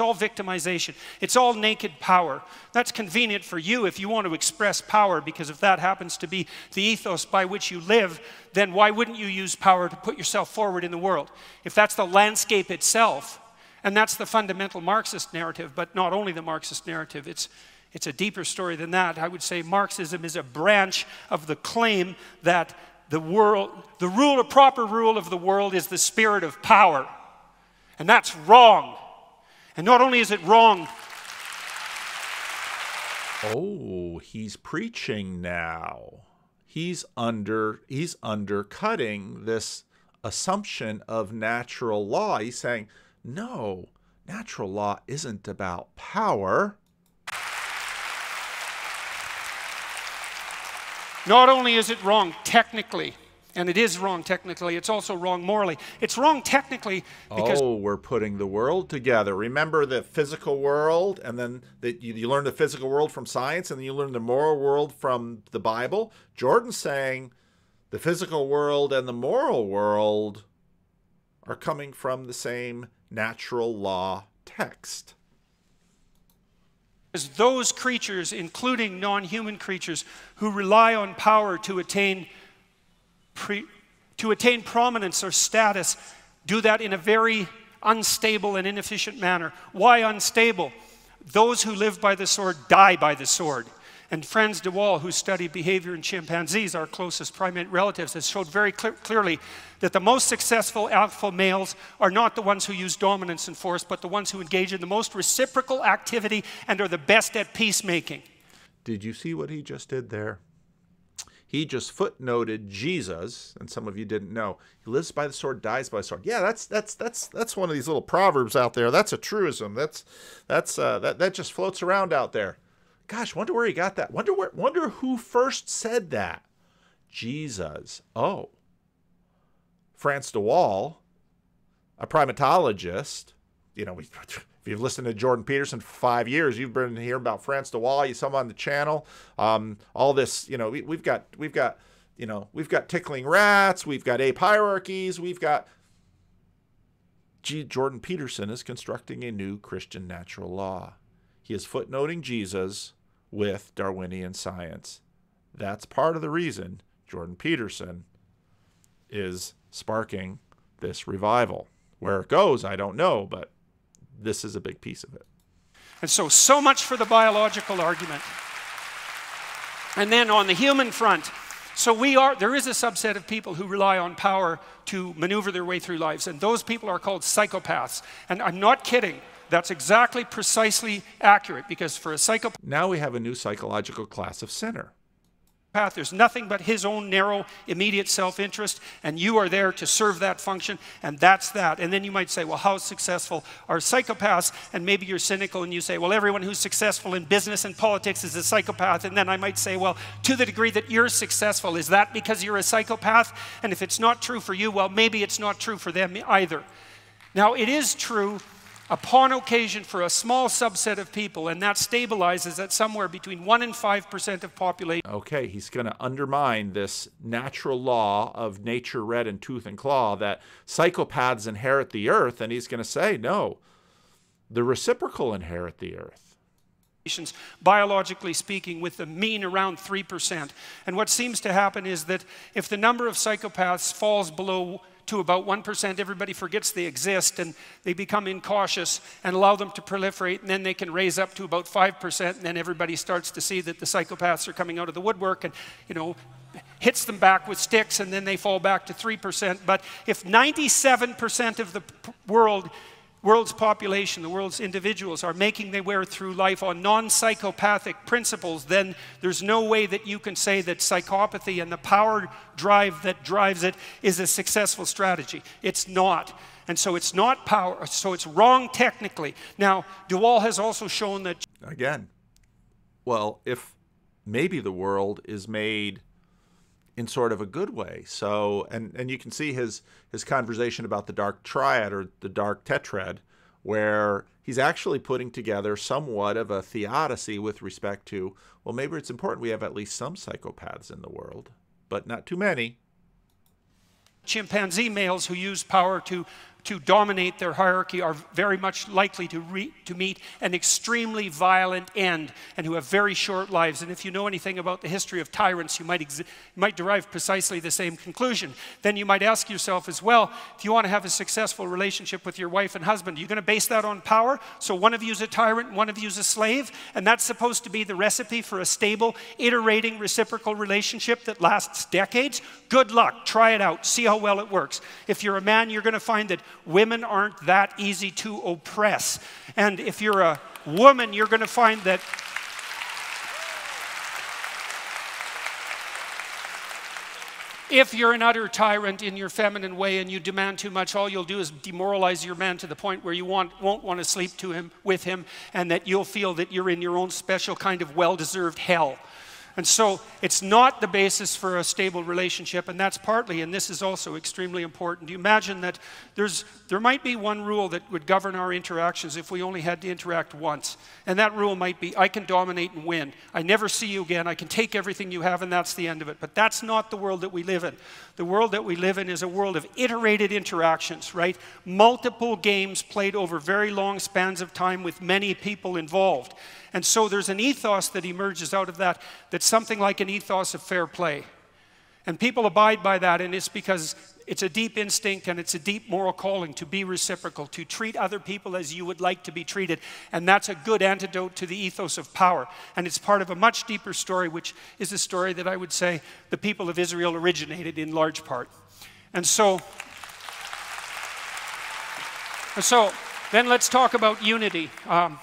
all victimization. It's all naked power. That's convenient for you if you want to express power, because if that happens to be the ethos by which you live, then why wouldn't you use power to put yourself forward in the world? If that's the landscape itself, and that's the fundamental Marxist narrative, but not only the Marxist narrative, it's, it's a deeper story than that. I would say Marxism is a branch of the claim that the world, the rule, a proper rule of the world is the spirit of power. And that's wrong. And not only is it wrong, Oh, he's preaching now. He's under he's undercutting this assumption of natural law. He's saying, "No, natural law isn't about power." Not only is it wrong technically, and it is wrong technically. It's also wrong morally. It's wrong technically because. Oh, we're putting the world together. Remember the physical world, and then the, you, you learn the physical world from science, and then you learn the moral world from the Bible. Jordan's saying the physical world and the moral world are coming from the same natural law text. As those creatures, including non human creatures, who rely on power to attain pre, to attain prominence or status, do that in a very unstable and inefficient manner. Why unstable? Those who live by the sword die by the sword. And Frans de Waal, who studied behavior in chimpanzees, our closest primate relatives, has showed very cl clearly that the most successful alpha males are not the ones who use dominance and force, but the ones who engage in the most reciprocal activity and are the best at peacemaking. Did you see what he just did there? He just footnoted Jesus, and some of you didn't know. He lives by the sword, dies by the sword. Yeah, that's that's that's that's one of these little proverbs out there. That's a truism. That's that's uh, that that just floats around out there. Gosh, wonder where he got that. Wonder where. Wonder who first said that. Jesus. Oh. Frans de Waal, a primatologist. You know, we, you've listened to Jordan Peterson for five years, you've been hearing about Frans de Waal. You saw him on the channel. Um, all this, you know, we, we've got we've got you know we've got tickling rats. We've got ape hierarchies. We've got G. Jordan Peterson is constructing a new Christian natural law. He is footnoting Jesus with Darwinian science. That's part of the reason Jordan Peterson is sparking this revival. Where it goes, I don't know, but this is a big piece of it. And so, so much for the biological argument. And then on the human front, so we are, there is a subset of people who rely on power to maneuver their way through lives, and those people are called psychopaths. And I'm not kidding. That's exactly precisely accurate because for a psychopath, Now we have a new psychological class of sinner. There's nothing but his own narrow, immediate self interest, and you are there to serve that function, and that's that. And then you might say, well, how successful are psychopaths? And maybe you're cynical and you say, well, everyone who's successful in business and politics is a psychopath. And then I might say, well, to the degree that you're successful, is that because you're a psychopath? And if it's not true for you, well, maybe it's not true for them either. Now, it is true upon occasion for a small subset of people, and that stabilizes at somewhere between 1 and 5% of population. Okay, he's going to undermine this natural law of nature red in tooth and claw that psychopaths inherit the earth, and he's going to say, no, the reciprocal inherit the earth. biologically speaking, with the mean around 3%. And what seems to happen is that if the number of psychopaths falls below to about 1%, everybody forgets they exist and they become incautious and allow them to proliferate, and then they can raise up to about 5%, and then everybody starts to see that the psychopaths are coming out of the woodwork and, you know, hits them back with sticks, and then they fall back to 3%. But if 97% of the world world's population, the world's individuals are making their way through life on non-psychopathic principles, then there's no way that you can say that psychopathy and the power drive that drives it is a successful strategy. It's not. And so it's not power, so it's wrong technically. Now, de Waal has also shown that. Again, well, if maybe the world is made in sort of a good way. So, and and you can see his his conversation about the dark triad or the dark tetrad, where he's actually putting together somewhat of a theodicy with respect to, well, maybe it's important we have at least some psychopaths in the world, but not too many. Chimpanzee males who use power to to dominate their hierarchy are very much likely to, to meet an extremely violent end and who have very short lives. And if you know anything about the history of tyrants, you might, might derive precisely the same conclusion. Then you might ask yourself as well if you want to have a successful relationship with your wife and husband, are you going to base that on power? So one of you is a tyrant, one of you is a slave, and that's supposed to be the recipe for a stable, iterating, reciprocal relationship that lasts decades? Good luck. Try it out. See how well it works. If you're a man, you're going to find that women aren't that easy to oppress. And if you're a woman, you're going to find that if you're an utter tyrant in your feminine way and you demand too much, all you'll do is demoralize your man to the point where you want, won't want to sleep to him, with him and that you'll feel that you're in your own special kind of well deserved hell. And so it's not the basis for a stable relationship, and that's partly, and this is also extremely important. You imagine that there's, there might be one rule that would govern our interactions if we only had to interact once. And that rule might be I can dominate and win. I never see you again. I can take everything you have, and that's the end of it. But that's not the world that we live in. The world that we live in is a world of iterated interactions, right? Multiple games played over very long spans of time with many people involved. And so there's an ethos that emerges out of that that's something like an ethos of fair play. And people abide by that, and it's because it's a deep instinct and it's a deep moral calling to be reciprocal, to treat other people as you would like to be treated. And that's a good antidote to the ethos of power. And it's part of a much deeper story, which is a story that I would say the people of Israel originated in large part. And so, so then let's talk about unity. Um,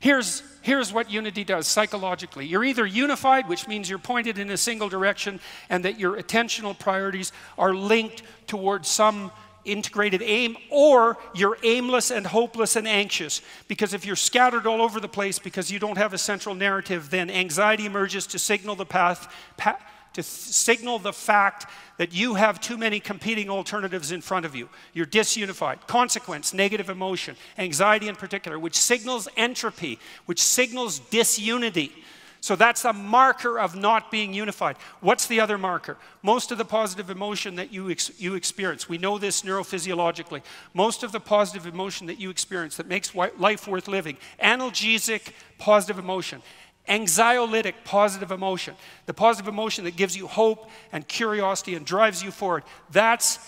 here's Here's what unity does psychologically. You're either unified, which means you're pointed in a single direction and that your attentional priorities are linked towards some integrated aim, or you're aimless and hopeless and anxious. Because if you're scattered all over the place because you don't have a central narrative, then anxiety emerges to signal the path, path to signal the fact that you have too many competing alternatives in front of you. You're disunified. Consequence, negative emotion, anxiety in particular, which signals entropy, which signals disunity. So that's a marker of not being unified. What's the other marker? Most of the positive emotion that you, ex you experience, we know this neurophysiologically, most of the positive emotion that you experience that makes life worth living, analgesic positive emotion, anxiolytic positive emotion, the positive emotion that gives you hope and curiosity and drives you forward. That's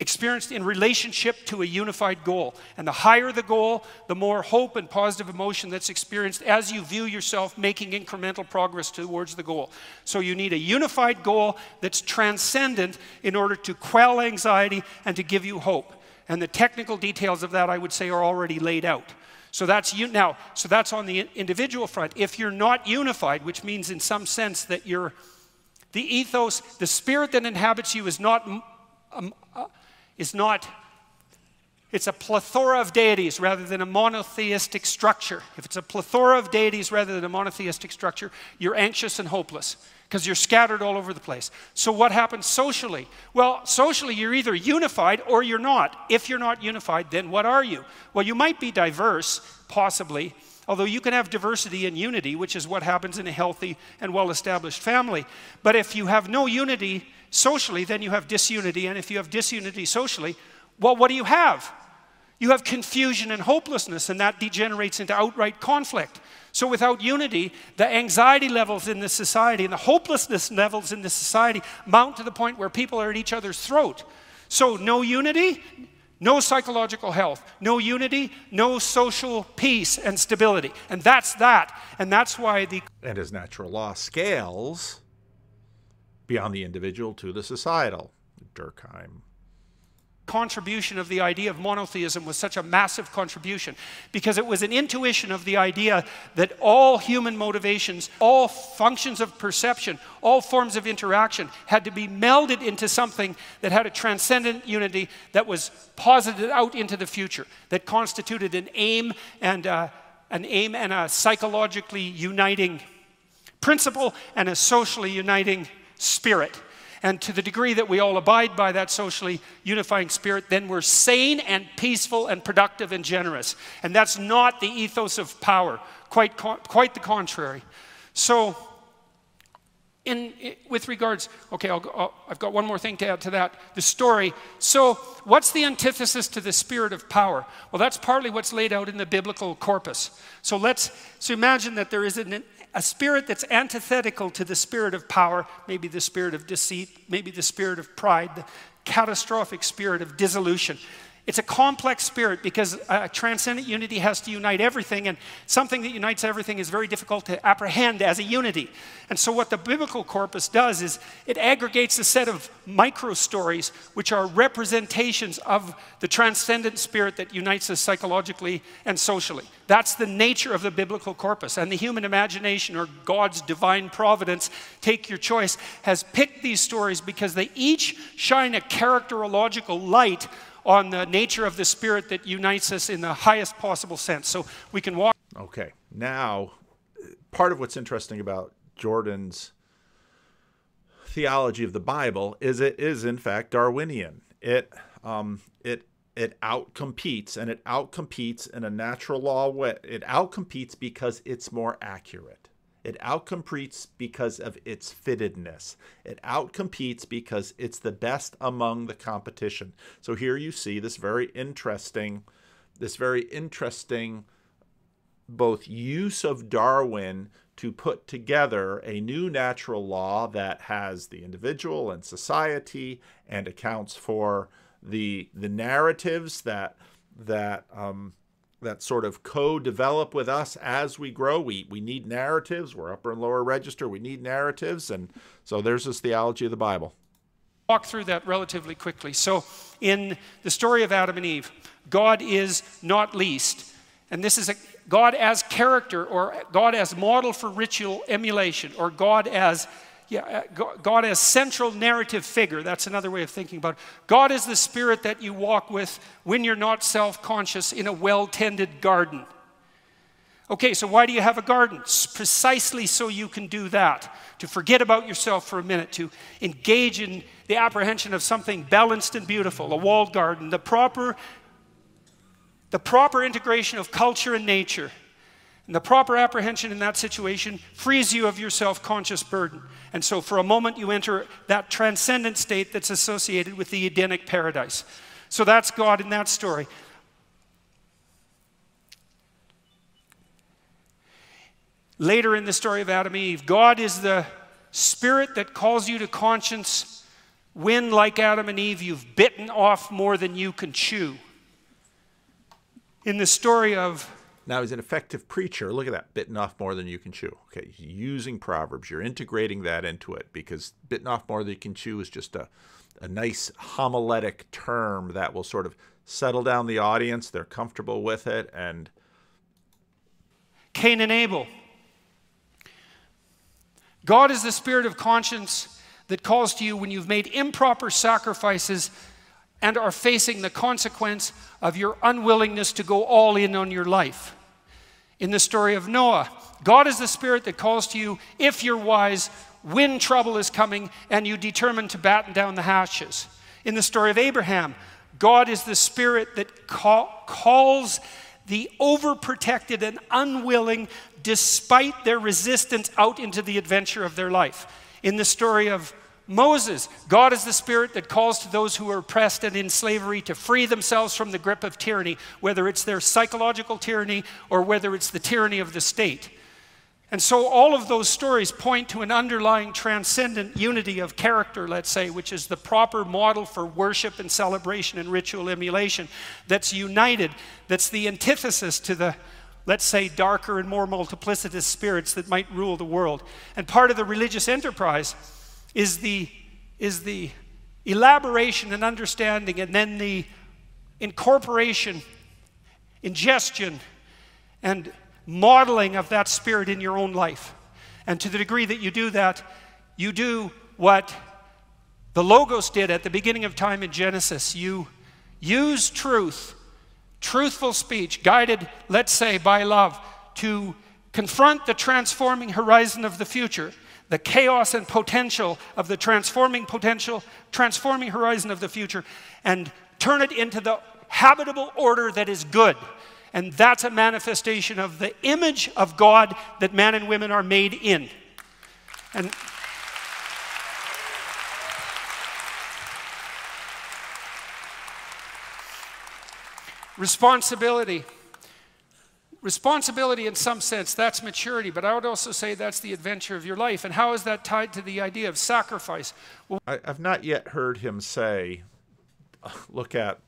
experienced in relationship to a unified goal. And the higher the goal, the more hope and positive emotion that's experienced as you view yourself making incremental progress towards the goal. So you need a unified goal that's transcendent in order to quell anxiety and to give you hope. And the technical details of that, I would say, are already laid out. So that's you now. So that's on the individual front. If you're not unified, which means in some sense that you're the ethos, the spirit that inhabits you is not um, uh, is not. It's a plethora of deities rather than a monotheistic structure. If it's a plethora of deities rather than a monotheistic structure, you're anxious and hopeless because you're scattered all over the place. So, what happens socially? Well, socially, you're either unified or you're not. If you're not unified, then what are you? Well, you might be diverse, possibly, although you can have diversity and unity, which is what happens in a healthy and well established family. But if you have no unity socially, then you have disunity. And if you have disunity socially, well, what do you have? You have confusion and hopelessness, and that degenerates into outright conflict. So, without unity, the anxiety levels in this society and the hopelessness levels in this society mount to the point where people are at each other's throat. So, no unity, no psychological health, no unity, no social peace and stability. And that's that. And that's why the. And as natural law scales beyond the individual to the societal, Durkheim contribution of the idea of monotheism was such a massive contribution because it was an intuition of the idea that all human motivations, all functions of perception, all forms of interaction had to be melded into something that had a transcendent unity that was posited out into the future, that constituted an aim and a, uh, an aim and a psychologically uniting principle and a socially uniting spirit. And to the degree that we all abide by that socially unifying spirit, then we're sane and peaceful and productive and generous. And that's not the ethos of power, quite, quite the contrary. So, in, with regards, okay, i have got one more thing to add to that the story. So, what's the antithesis to the spirit of power? Well, that's partly what's laid out in the biblical corpus. So, let's so imagine that there is an, a spirit that's antithetical to the spirit of power, maybe the spirit of deceit, maybe the spirit of pride, the catastrophic spirit of dissolution. It's a complex spirit because a transcendent unity has to unite everything, and something that unites everything is very difficult to apprehend as a unity. And so, what the biblical corpus does is it aggregates a set of micro stories which are representations of the transcendent spirit that unites us psychologically and socially. That's the nature of the biblical corpus. And the human imagination or God's divine providence, take your choice, has picked these stories because they each shine a characterological light on the nature of the Spirit that unites us in the highest possible sense. So we can walk. Okay. Now, part of what's interesting about Jordan's theology of the Bible is it is in fact Darwinian. It um, it it outcompetes and it outcompetes in a natural law way. It outcompetes because it's more accurate. It outcompetes because of its fittedness. It outcompetes because it's the best among the competition. So here you see this very interesting, this very interesting both use of Darwin to put together a new natural law that has the individual and society and accounts for the the narratives that that um, that sort of co-develop with us as we grow. We we need narratives. We're upper and lower register. We need narratives, and so there's this theology of the Bible. Walk through that relatively quickly. So, in the story of Adam and Eve, God is not least, and this is a God as character, or God as model for ritual emulation, or God as yeah, uh, God as central narrative figure. That's another way of thinking about it. God is the spirit that you walk with when you're not self conscious in a well tended garden. Okay, so why do you have a garden? precisely so you can do that. To forget about yourself for a minute, to engage in the apprehension of something balanced and beautiful, a walled garden, the proper, the proper integration of culture and nature and the proper apprehension in that situation frees you of your self conscious burden. And so, for a moment, you enter that transcendent state that's associated with the Edenic paradise. So, that's God in that story. Later in the story of Adam and Eve, God is the spirit that calls you to conscience when, like Adam and Eve, you've bitten off more than you can chew. In the story of now he's an effective preacher. Look at that, bitten off more than you can chew. Okay, using Proverbs. You're integrating that into it because bitten off more than you can chew is just a, a nice homiletic term that will sort of settle down the audience. They're comfortable with it. And Cain and Abel. God is the spirit of conscience that calls to you when you've made improper sacrifices and are facing the consequence of your unwillingness to go all in on your life. In the story of Noah, God is the spirit that calls to you if you're wise, when trouble is coming, and you determine to batten down the hatches. In the story of Abraham, God is the spirit that call, calls the overprotected and unwilling, despite their resistance, out into the adventure of their life. In the story of Moses, God is the spirit that calls to those who are oppressed and in slavery to free themselves from the grip of tyranny, whether it's their psychological tyranny or whether it's the tyranny of the state. And so all of those stories point to an underlying transcendent unity of character, let's say, which is the proper model for worship and celebration and ritual emulation that's united, that's the antithesis to the, let's say, darker and more multiplicitous spirits that might rule the world. And part of the religious enterprise is the, is the elaboration and understanding, and then the incorporation, ingestion, and modeling of that spirit in your own life. And to the degree that you do that, you do what the Logos did at the beginning of time in Genesis. You use truth, truthful speech, guided, let's say, by love, to confront the transforming horizon of the future the chaos and potential of the transforming potential, transforming horizon of the future, and turn it into the habitable order that is good. And that's a manifestation of the image of God that man and women are made in. And responsibility responsibility in some sense, that's maturity, but I would also say that's the adventure of your life. And how is that tied to the idea of sacrifice? Well, I, have not yet heard him say, look at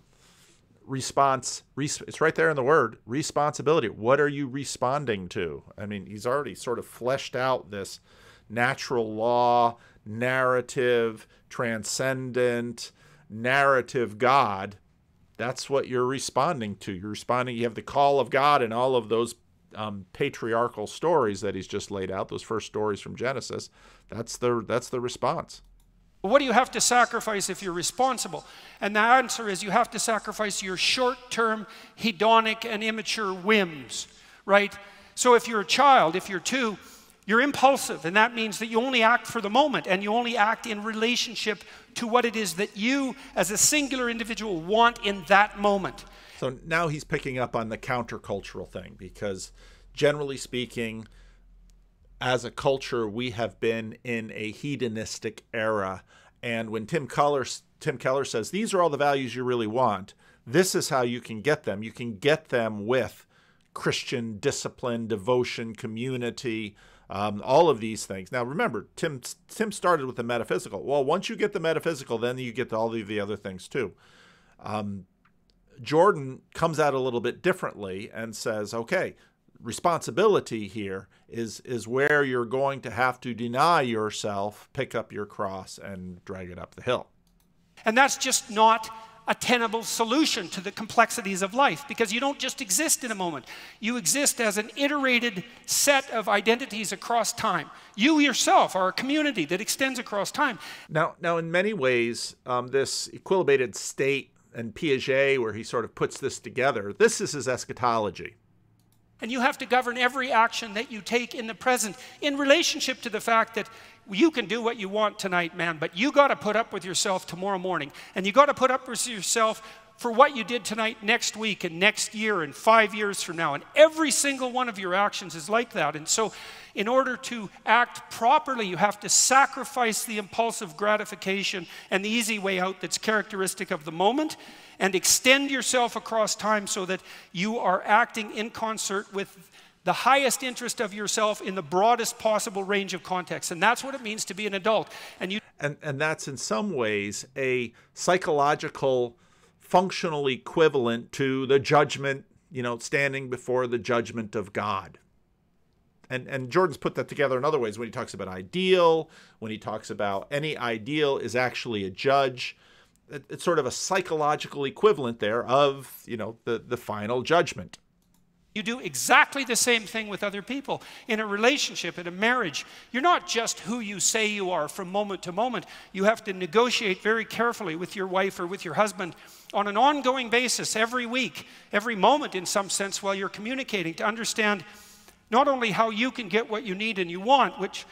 response, res, it's right there in the word, responsibility. What are you responding to? I mean, he's already sort of fleshed out this natural law, narrative, transcendent, narrative God that's what you're responding to. You're responding, you have the call of God and all of those um, patriarchal stories that he's just laid out, those first stories from Genesis. That's the, that's the response. What do you have to sacrifice if you're responsible? And the answer is you have to sacrifice your short term hedonic and immature whims, right? So if you're a child, if you're two, you're impulsive, and that means that you only act for the moment and you only act in relationship to what it is that you, as a singular individual, want in that moment. So now he's picking up on the countercultural thing because, generally speaking, as a culture, we have been in a hedonistic era. And when Tim Keller, Tim Keller says, These are all the values you really want, this is how you can get them. You can get them with Christian discipline, devotion, community, um, all of these things. Now, remember, Tim Tim started with the metaphysical. Well, once you get the metaphysical, then you get to all of the other things too. Um, Jordan comes out a little bit differently and says, okay, responsibility here is is where you're going to have to deny yourself, pick up your cross, and drag it up the hill. And that's just not a tenable solution to the complexities of life because you don't just exist in a moment. You exist as an iterated set of identities across time. You yourself are a community that extends across time. Now, now in many ways, um, this equilibrated state and Piaget, where he sort of puts this together, this is his eschatology. And you have to govern every action that you take in the present in relationship to the fact that you can do what you want tonight, man, but you got to put up with yourself tomorrow morning. And you got to put up with yourself for what you did tonight next week and next year and five years from now. And every single one of your actions is like that. And so, in order to act properly, you have to sacrifice the impulsive gratification and the easy way out that's characteristic of the moment and extend yourself across time so that you are acting in concert with the highest interest of yourself in the broadest possible range of contexts. And that's what it means to be an adult. And you and, and that's in some ways a psychological functional equivalent to the judgment, you know, standing before the judgment of God. And, and Jordan's put that together in other ways when he talks about ideal, when he talks about any ideal is actually a judge. It's sort of a psychological equivalent there of, you know, the, the final judgment. You do exactly the same thing with other people. In a relationship, in a marriage, you're not just who you say you are from moment to moment. You have to negotiate very carefully with your wife or with your husband on an ongoing basis, every week, every moment, in some sense, while you're communicating to understand not only how you can get what you need and you want, which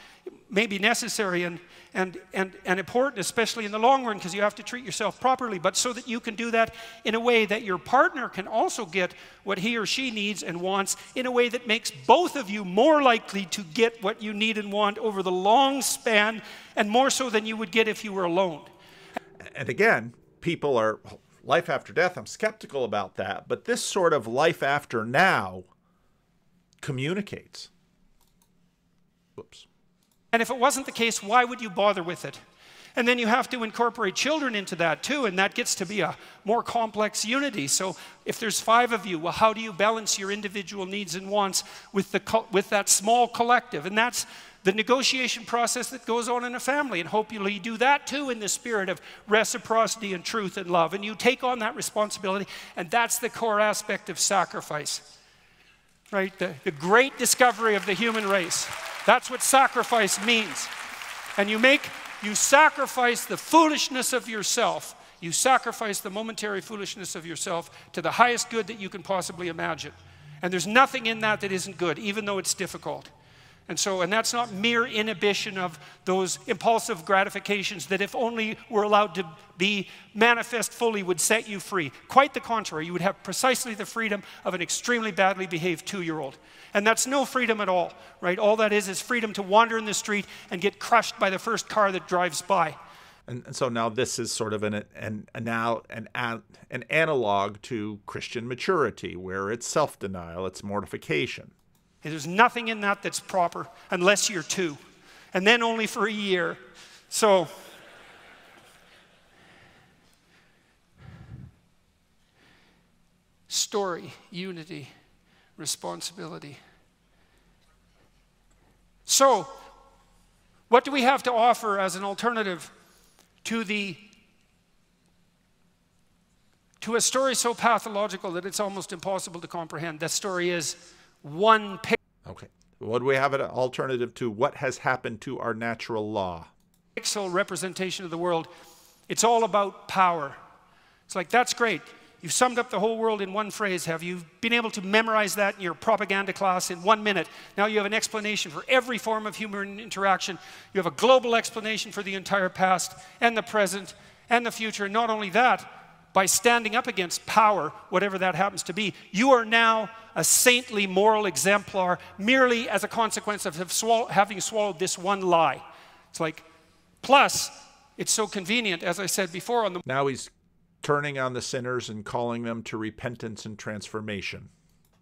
may be necessary and, and, and, and important, especially in the long run, because you have to treat yourself properly, but so that you can do that in a way that your partner can also get what he or she needs and wants in a way that makes both of you more likely to get what you need and want over the long span and more so than you would get if you were alone. And again, people are life after death. I'm skeptical about that, but this sort of life after now communicates. Whoops. And if it wasn't the case, why would you bother with it? And then you have to incorporate children into that too, and that gets to be a more complex unity. So if there's five of you, well, how do you balance your individual needs and wants with, the, with that small collective? And that's the negotiation process that goes on in a family. And hopefully you do that too in the spirit of reciprocity and truth and love. And you take on that responsibility, and that's the core aspect of sacrifice right? The, the great discovery of the human race. That's what sacrifice means. And you make, you sacrifice the foolishness of yourself. You sacrifice the momentary foolishness of yourself to the highest good that you can possibly imagine. And there's nothing in that that isn't good, even though it's difficult. And so, and that's not mere inhibition of those impulsive gratifications that, if only were allowed to be manifest fully, would set you free. Quite the contrary, you would have precisely the freedom of an extremely badly behaved two year old. And that's no freedom at all, right? All that is is freedom to wander in the street and get crushed by the first car that drives by. And, so now this is sort of an, an, an, an, an analog to Christian maturity, where it's self denial, it's mortification. There's nothing in that that's proper unless you're two, and then only for a year. So, story, unity, responsibility. So, what do we have to offer as an alternative to the to a story so pathological that it's almost impossible to comprehend? That story is one pixel. Okay. What do we have an alternative to what has happened to our natural law? Pixel representation of the world. It's all about power. It's like, that's great. You've summed up the whole world in one phrase, have you? Been able to memorize that in your propaganda class in one minute. Now you have an explanation for every form of human interaction. You have a global explanation for the entire past and the present and the future. Not only that, by standing up against power, whatever that happens to be, you are now a saintly moral exemplar merely as a consequence of have swall having swallowed this one lie. It's like, plus, it's so convenient, as I said before. On the now he's turning on the sinners and calling them to repentance and transformation.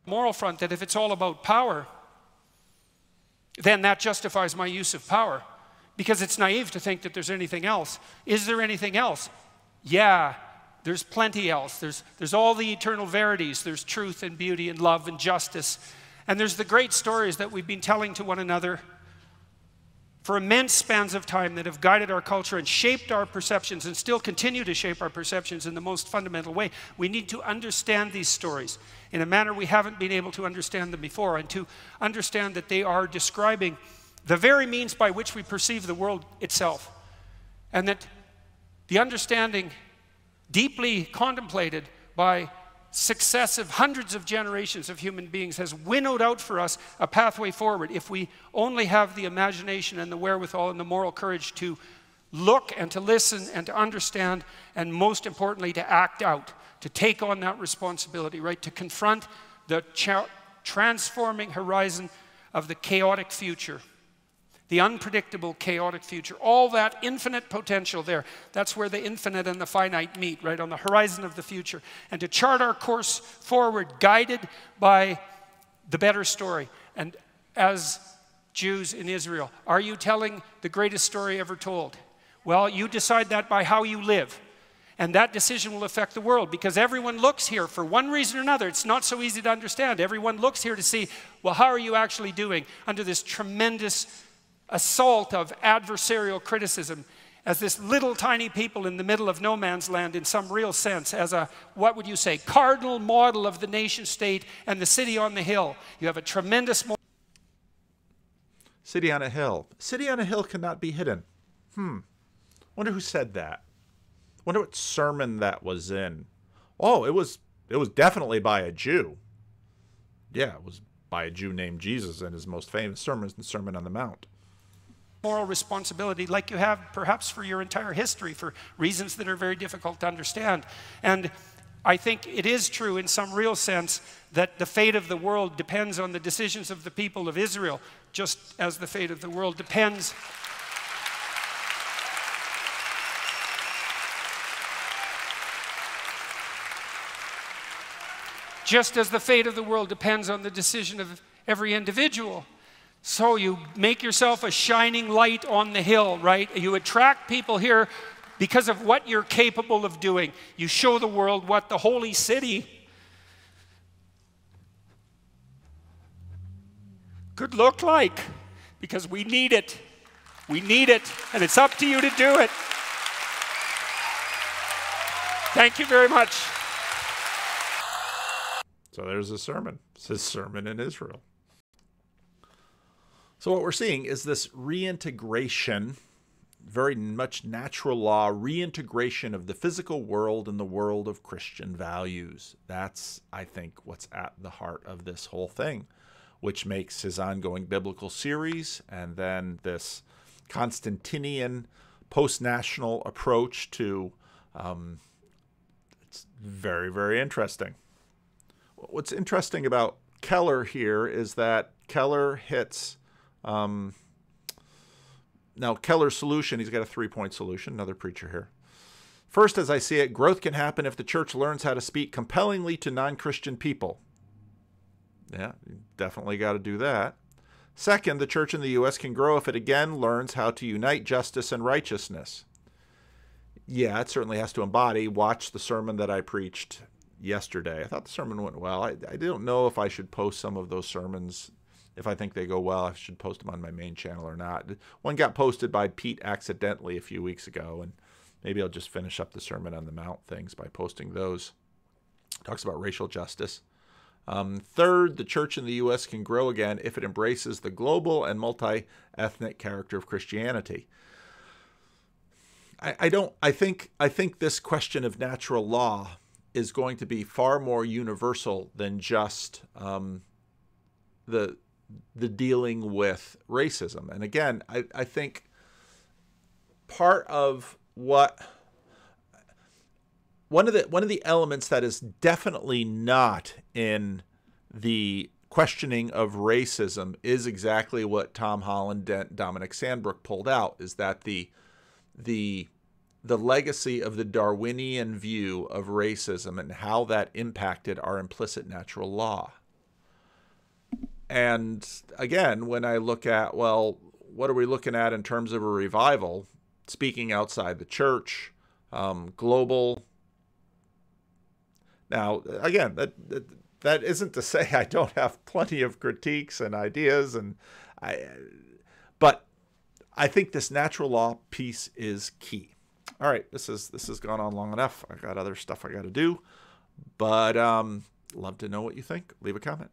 moral front that if it's all about power, then that justifies my use of power because it's naive to think that there's anything else. Is there anything else? Yeah, there's plenty else. There's, there's all the eternal verities. There's truth and beauty and love and justice. And there's the great stories that we've been telling to one another for immense spans of time that have guided our culture and shaped our perceptions and still continue to shape our perceptions in the most fundamental way. We need to understand these stories in a manner we haven't been able to understand them before and to understand that they are describing the very means by which we perceive the world itself. And that the understanding, deeply contemplated by successive hundreds of generations of human beings has winnowed out for us a pathway forward. If we only have the imagination and the wherewithal and the moral courage to look and to listen and to understand and most importantly to act out to take on that responsibility right? To confront the transforming horizon of the chaotic future the unpredictable, chaotic future, all that infinite potential there. That's where the infinite and the finite meet, right on the horizon of the future. And to chart our course forward, guided by the better story. And as Jews in Israel, are you telling the greatest story ever told? Well, you decide that by how you live. And that decision will affect the world because everyone looks here for one reason or another. It's not so easy to understand. Everyone looks here to see, well, how are you actually doing under this tremendous assault of adversarial criticism as this little tiny people in the middle of no man's land in some real sense, as a, what would you say, cardinal model of the nation state and the city on the hill. You have a tremendous. City on a hill. City on a hill cannot be hidden. Hmm. Wonder who said that. Wonder what sermon that was in. Oh, it was it was definitely by a Jew. Yeah, it was by a Jew named Jesus and his most famous sermon is the Sermon on the Mount moral responsibility like you have perhaps for your entire history for reasons that are very difficult to understand. And I think it is true in some real sense that the fate of the world depends on the decisions of the people of Israel, just as the fate of the world depends. Just as the fate of the world depends on the decision of every individual. So you make yourself a shining light on the hill, right? You attract people here because of what you're capable of doing. You show the world what the holy city could look like because we need it. We need it, and it's up to you to do it. Thank you very much. So there's a sermon. It's a sermon in Israel. So what we're seeing is this reintegration, very much natural law reintegration of the physical world and the world of Christian values. That's, I think, what's at the heart of this whole thing, which makes his ongoing biblical series and then this Constantinian post-national approach to um, it's very, very interesting. What's interesting about Keller here is that Keller hits um, now, Keller's solution, he's got a three point solution, another preacher here. First, as I see it, growth can happen if the church learns how to speak compellingly to non Christian people. Yeah, definitely got to do that. Second, the church in the U.S. can grow if it again learns how to unite justice and righteousness. Yeah, it certainly has to embody. Watch the sermon that I preached yesterday. I thought the sermon went well. I, I don't know if I should post some of those sermons if I think they go well, I should post them on my main channel or not. One got posted by Pete accidentally a few weeks ago, and maybe I'll just finish up the Sermon on the Mount things by posting those. Talks about racial justice. Um, third, the church in the U.S. can grow again if it embraces the global and multi ethnic character of Christianity. I, I don't. I think. I think this question of natural law is going to be far more universal than just um, the the dealing with racism. And again, I, I think part of what one of the one of the elements that is definitely not in the questioning of racism is exactly what Tom Holland and Dominic Sandbrook pulled out is that the the the legacy of the Darwinian view of racism and how that impacted our implicit natural law. And again, when I look at, well, what are we looking at in terms of a revival? Speaking outside the church, um, global. Now, again, that, that that isn't to say I don't have plenty of critiques and ideas, and I, but I think this natural law piece is key. All right, this is this has gone on long enough. I got other stuff I got to do, but um, love to know what you think. Leave a comment.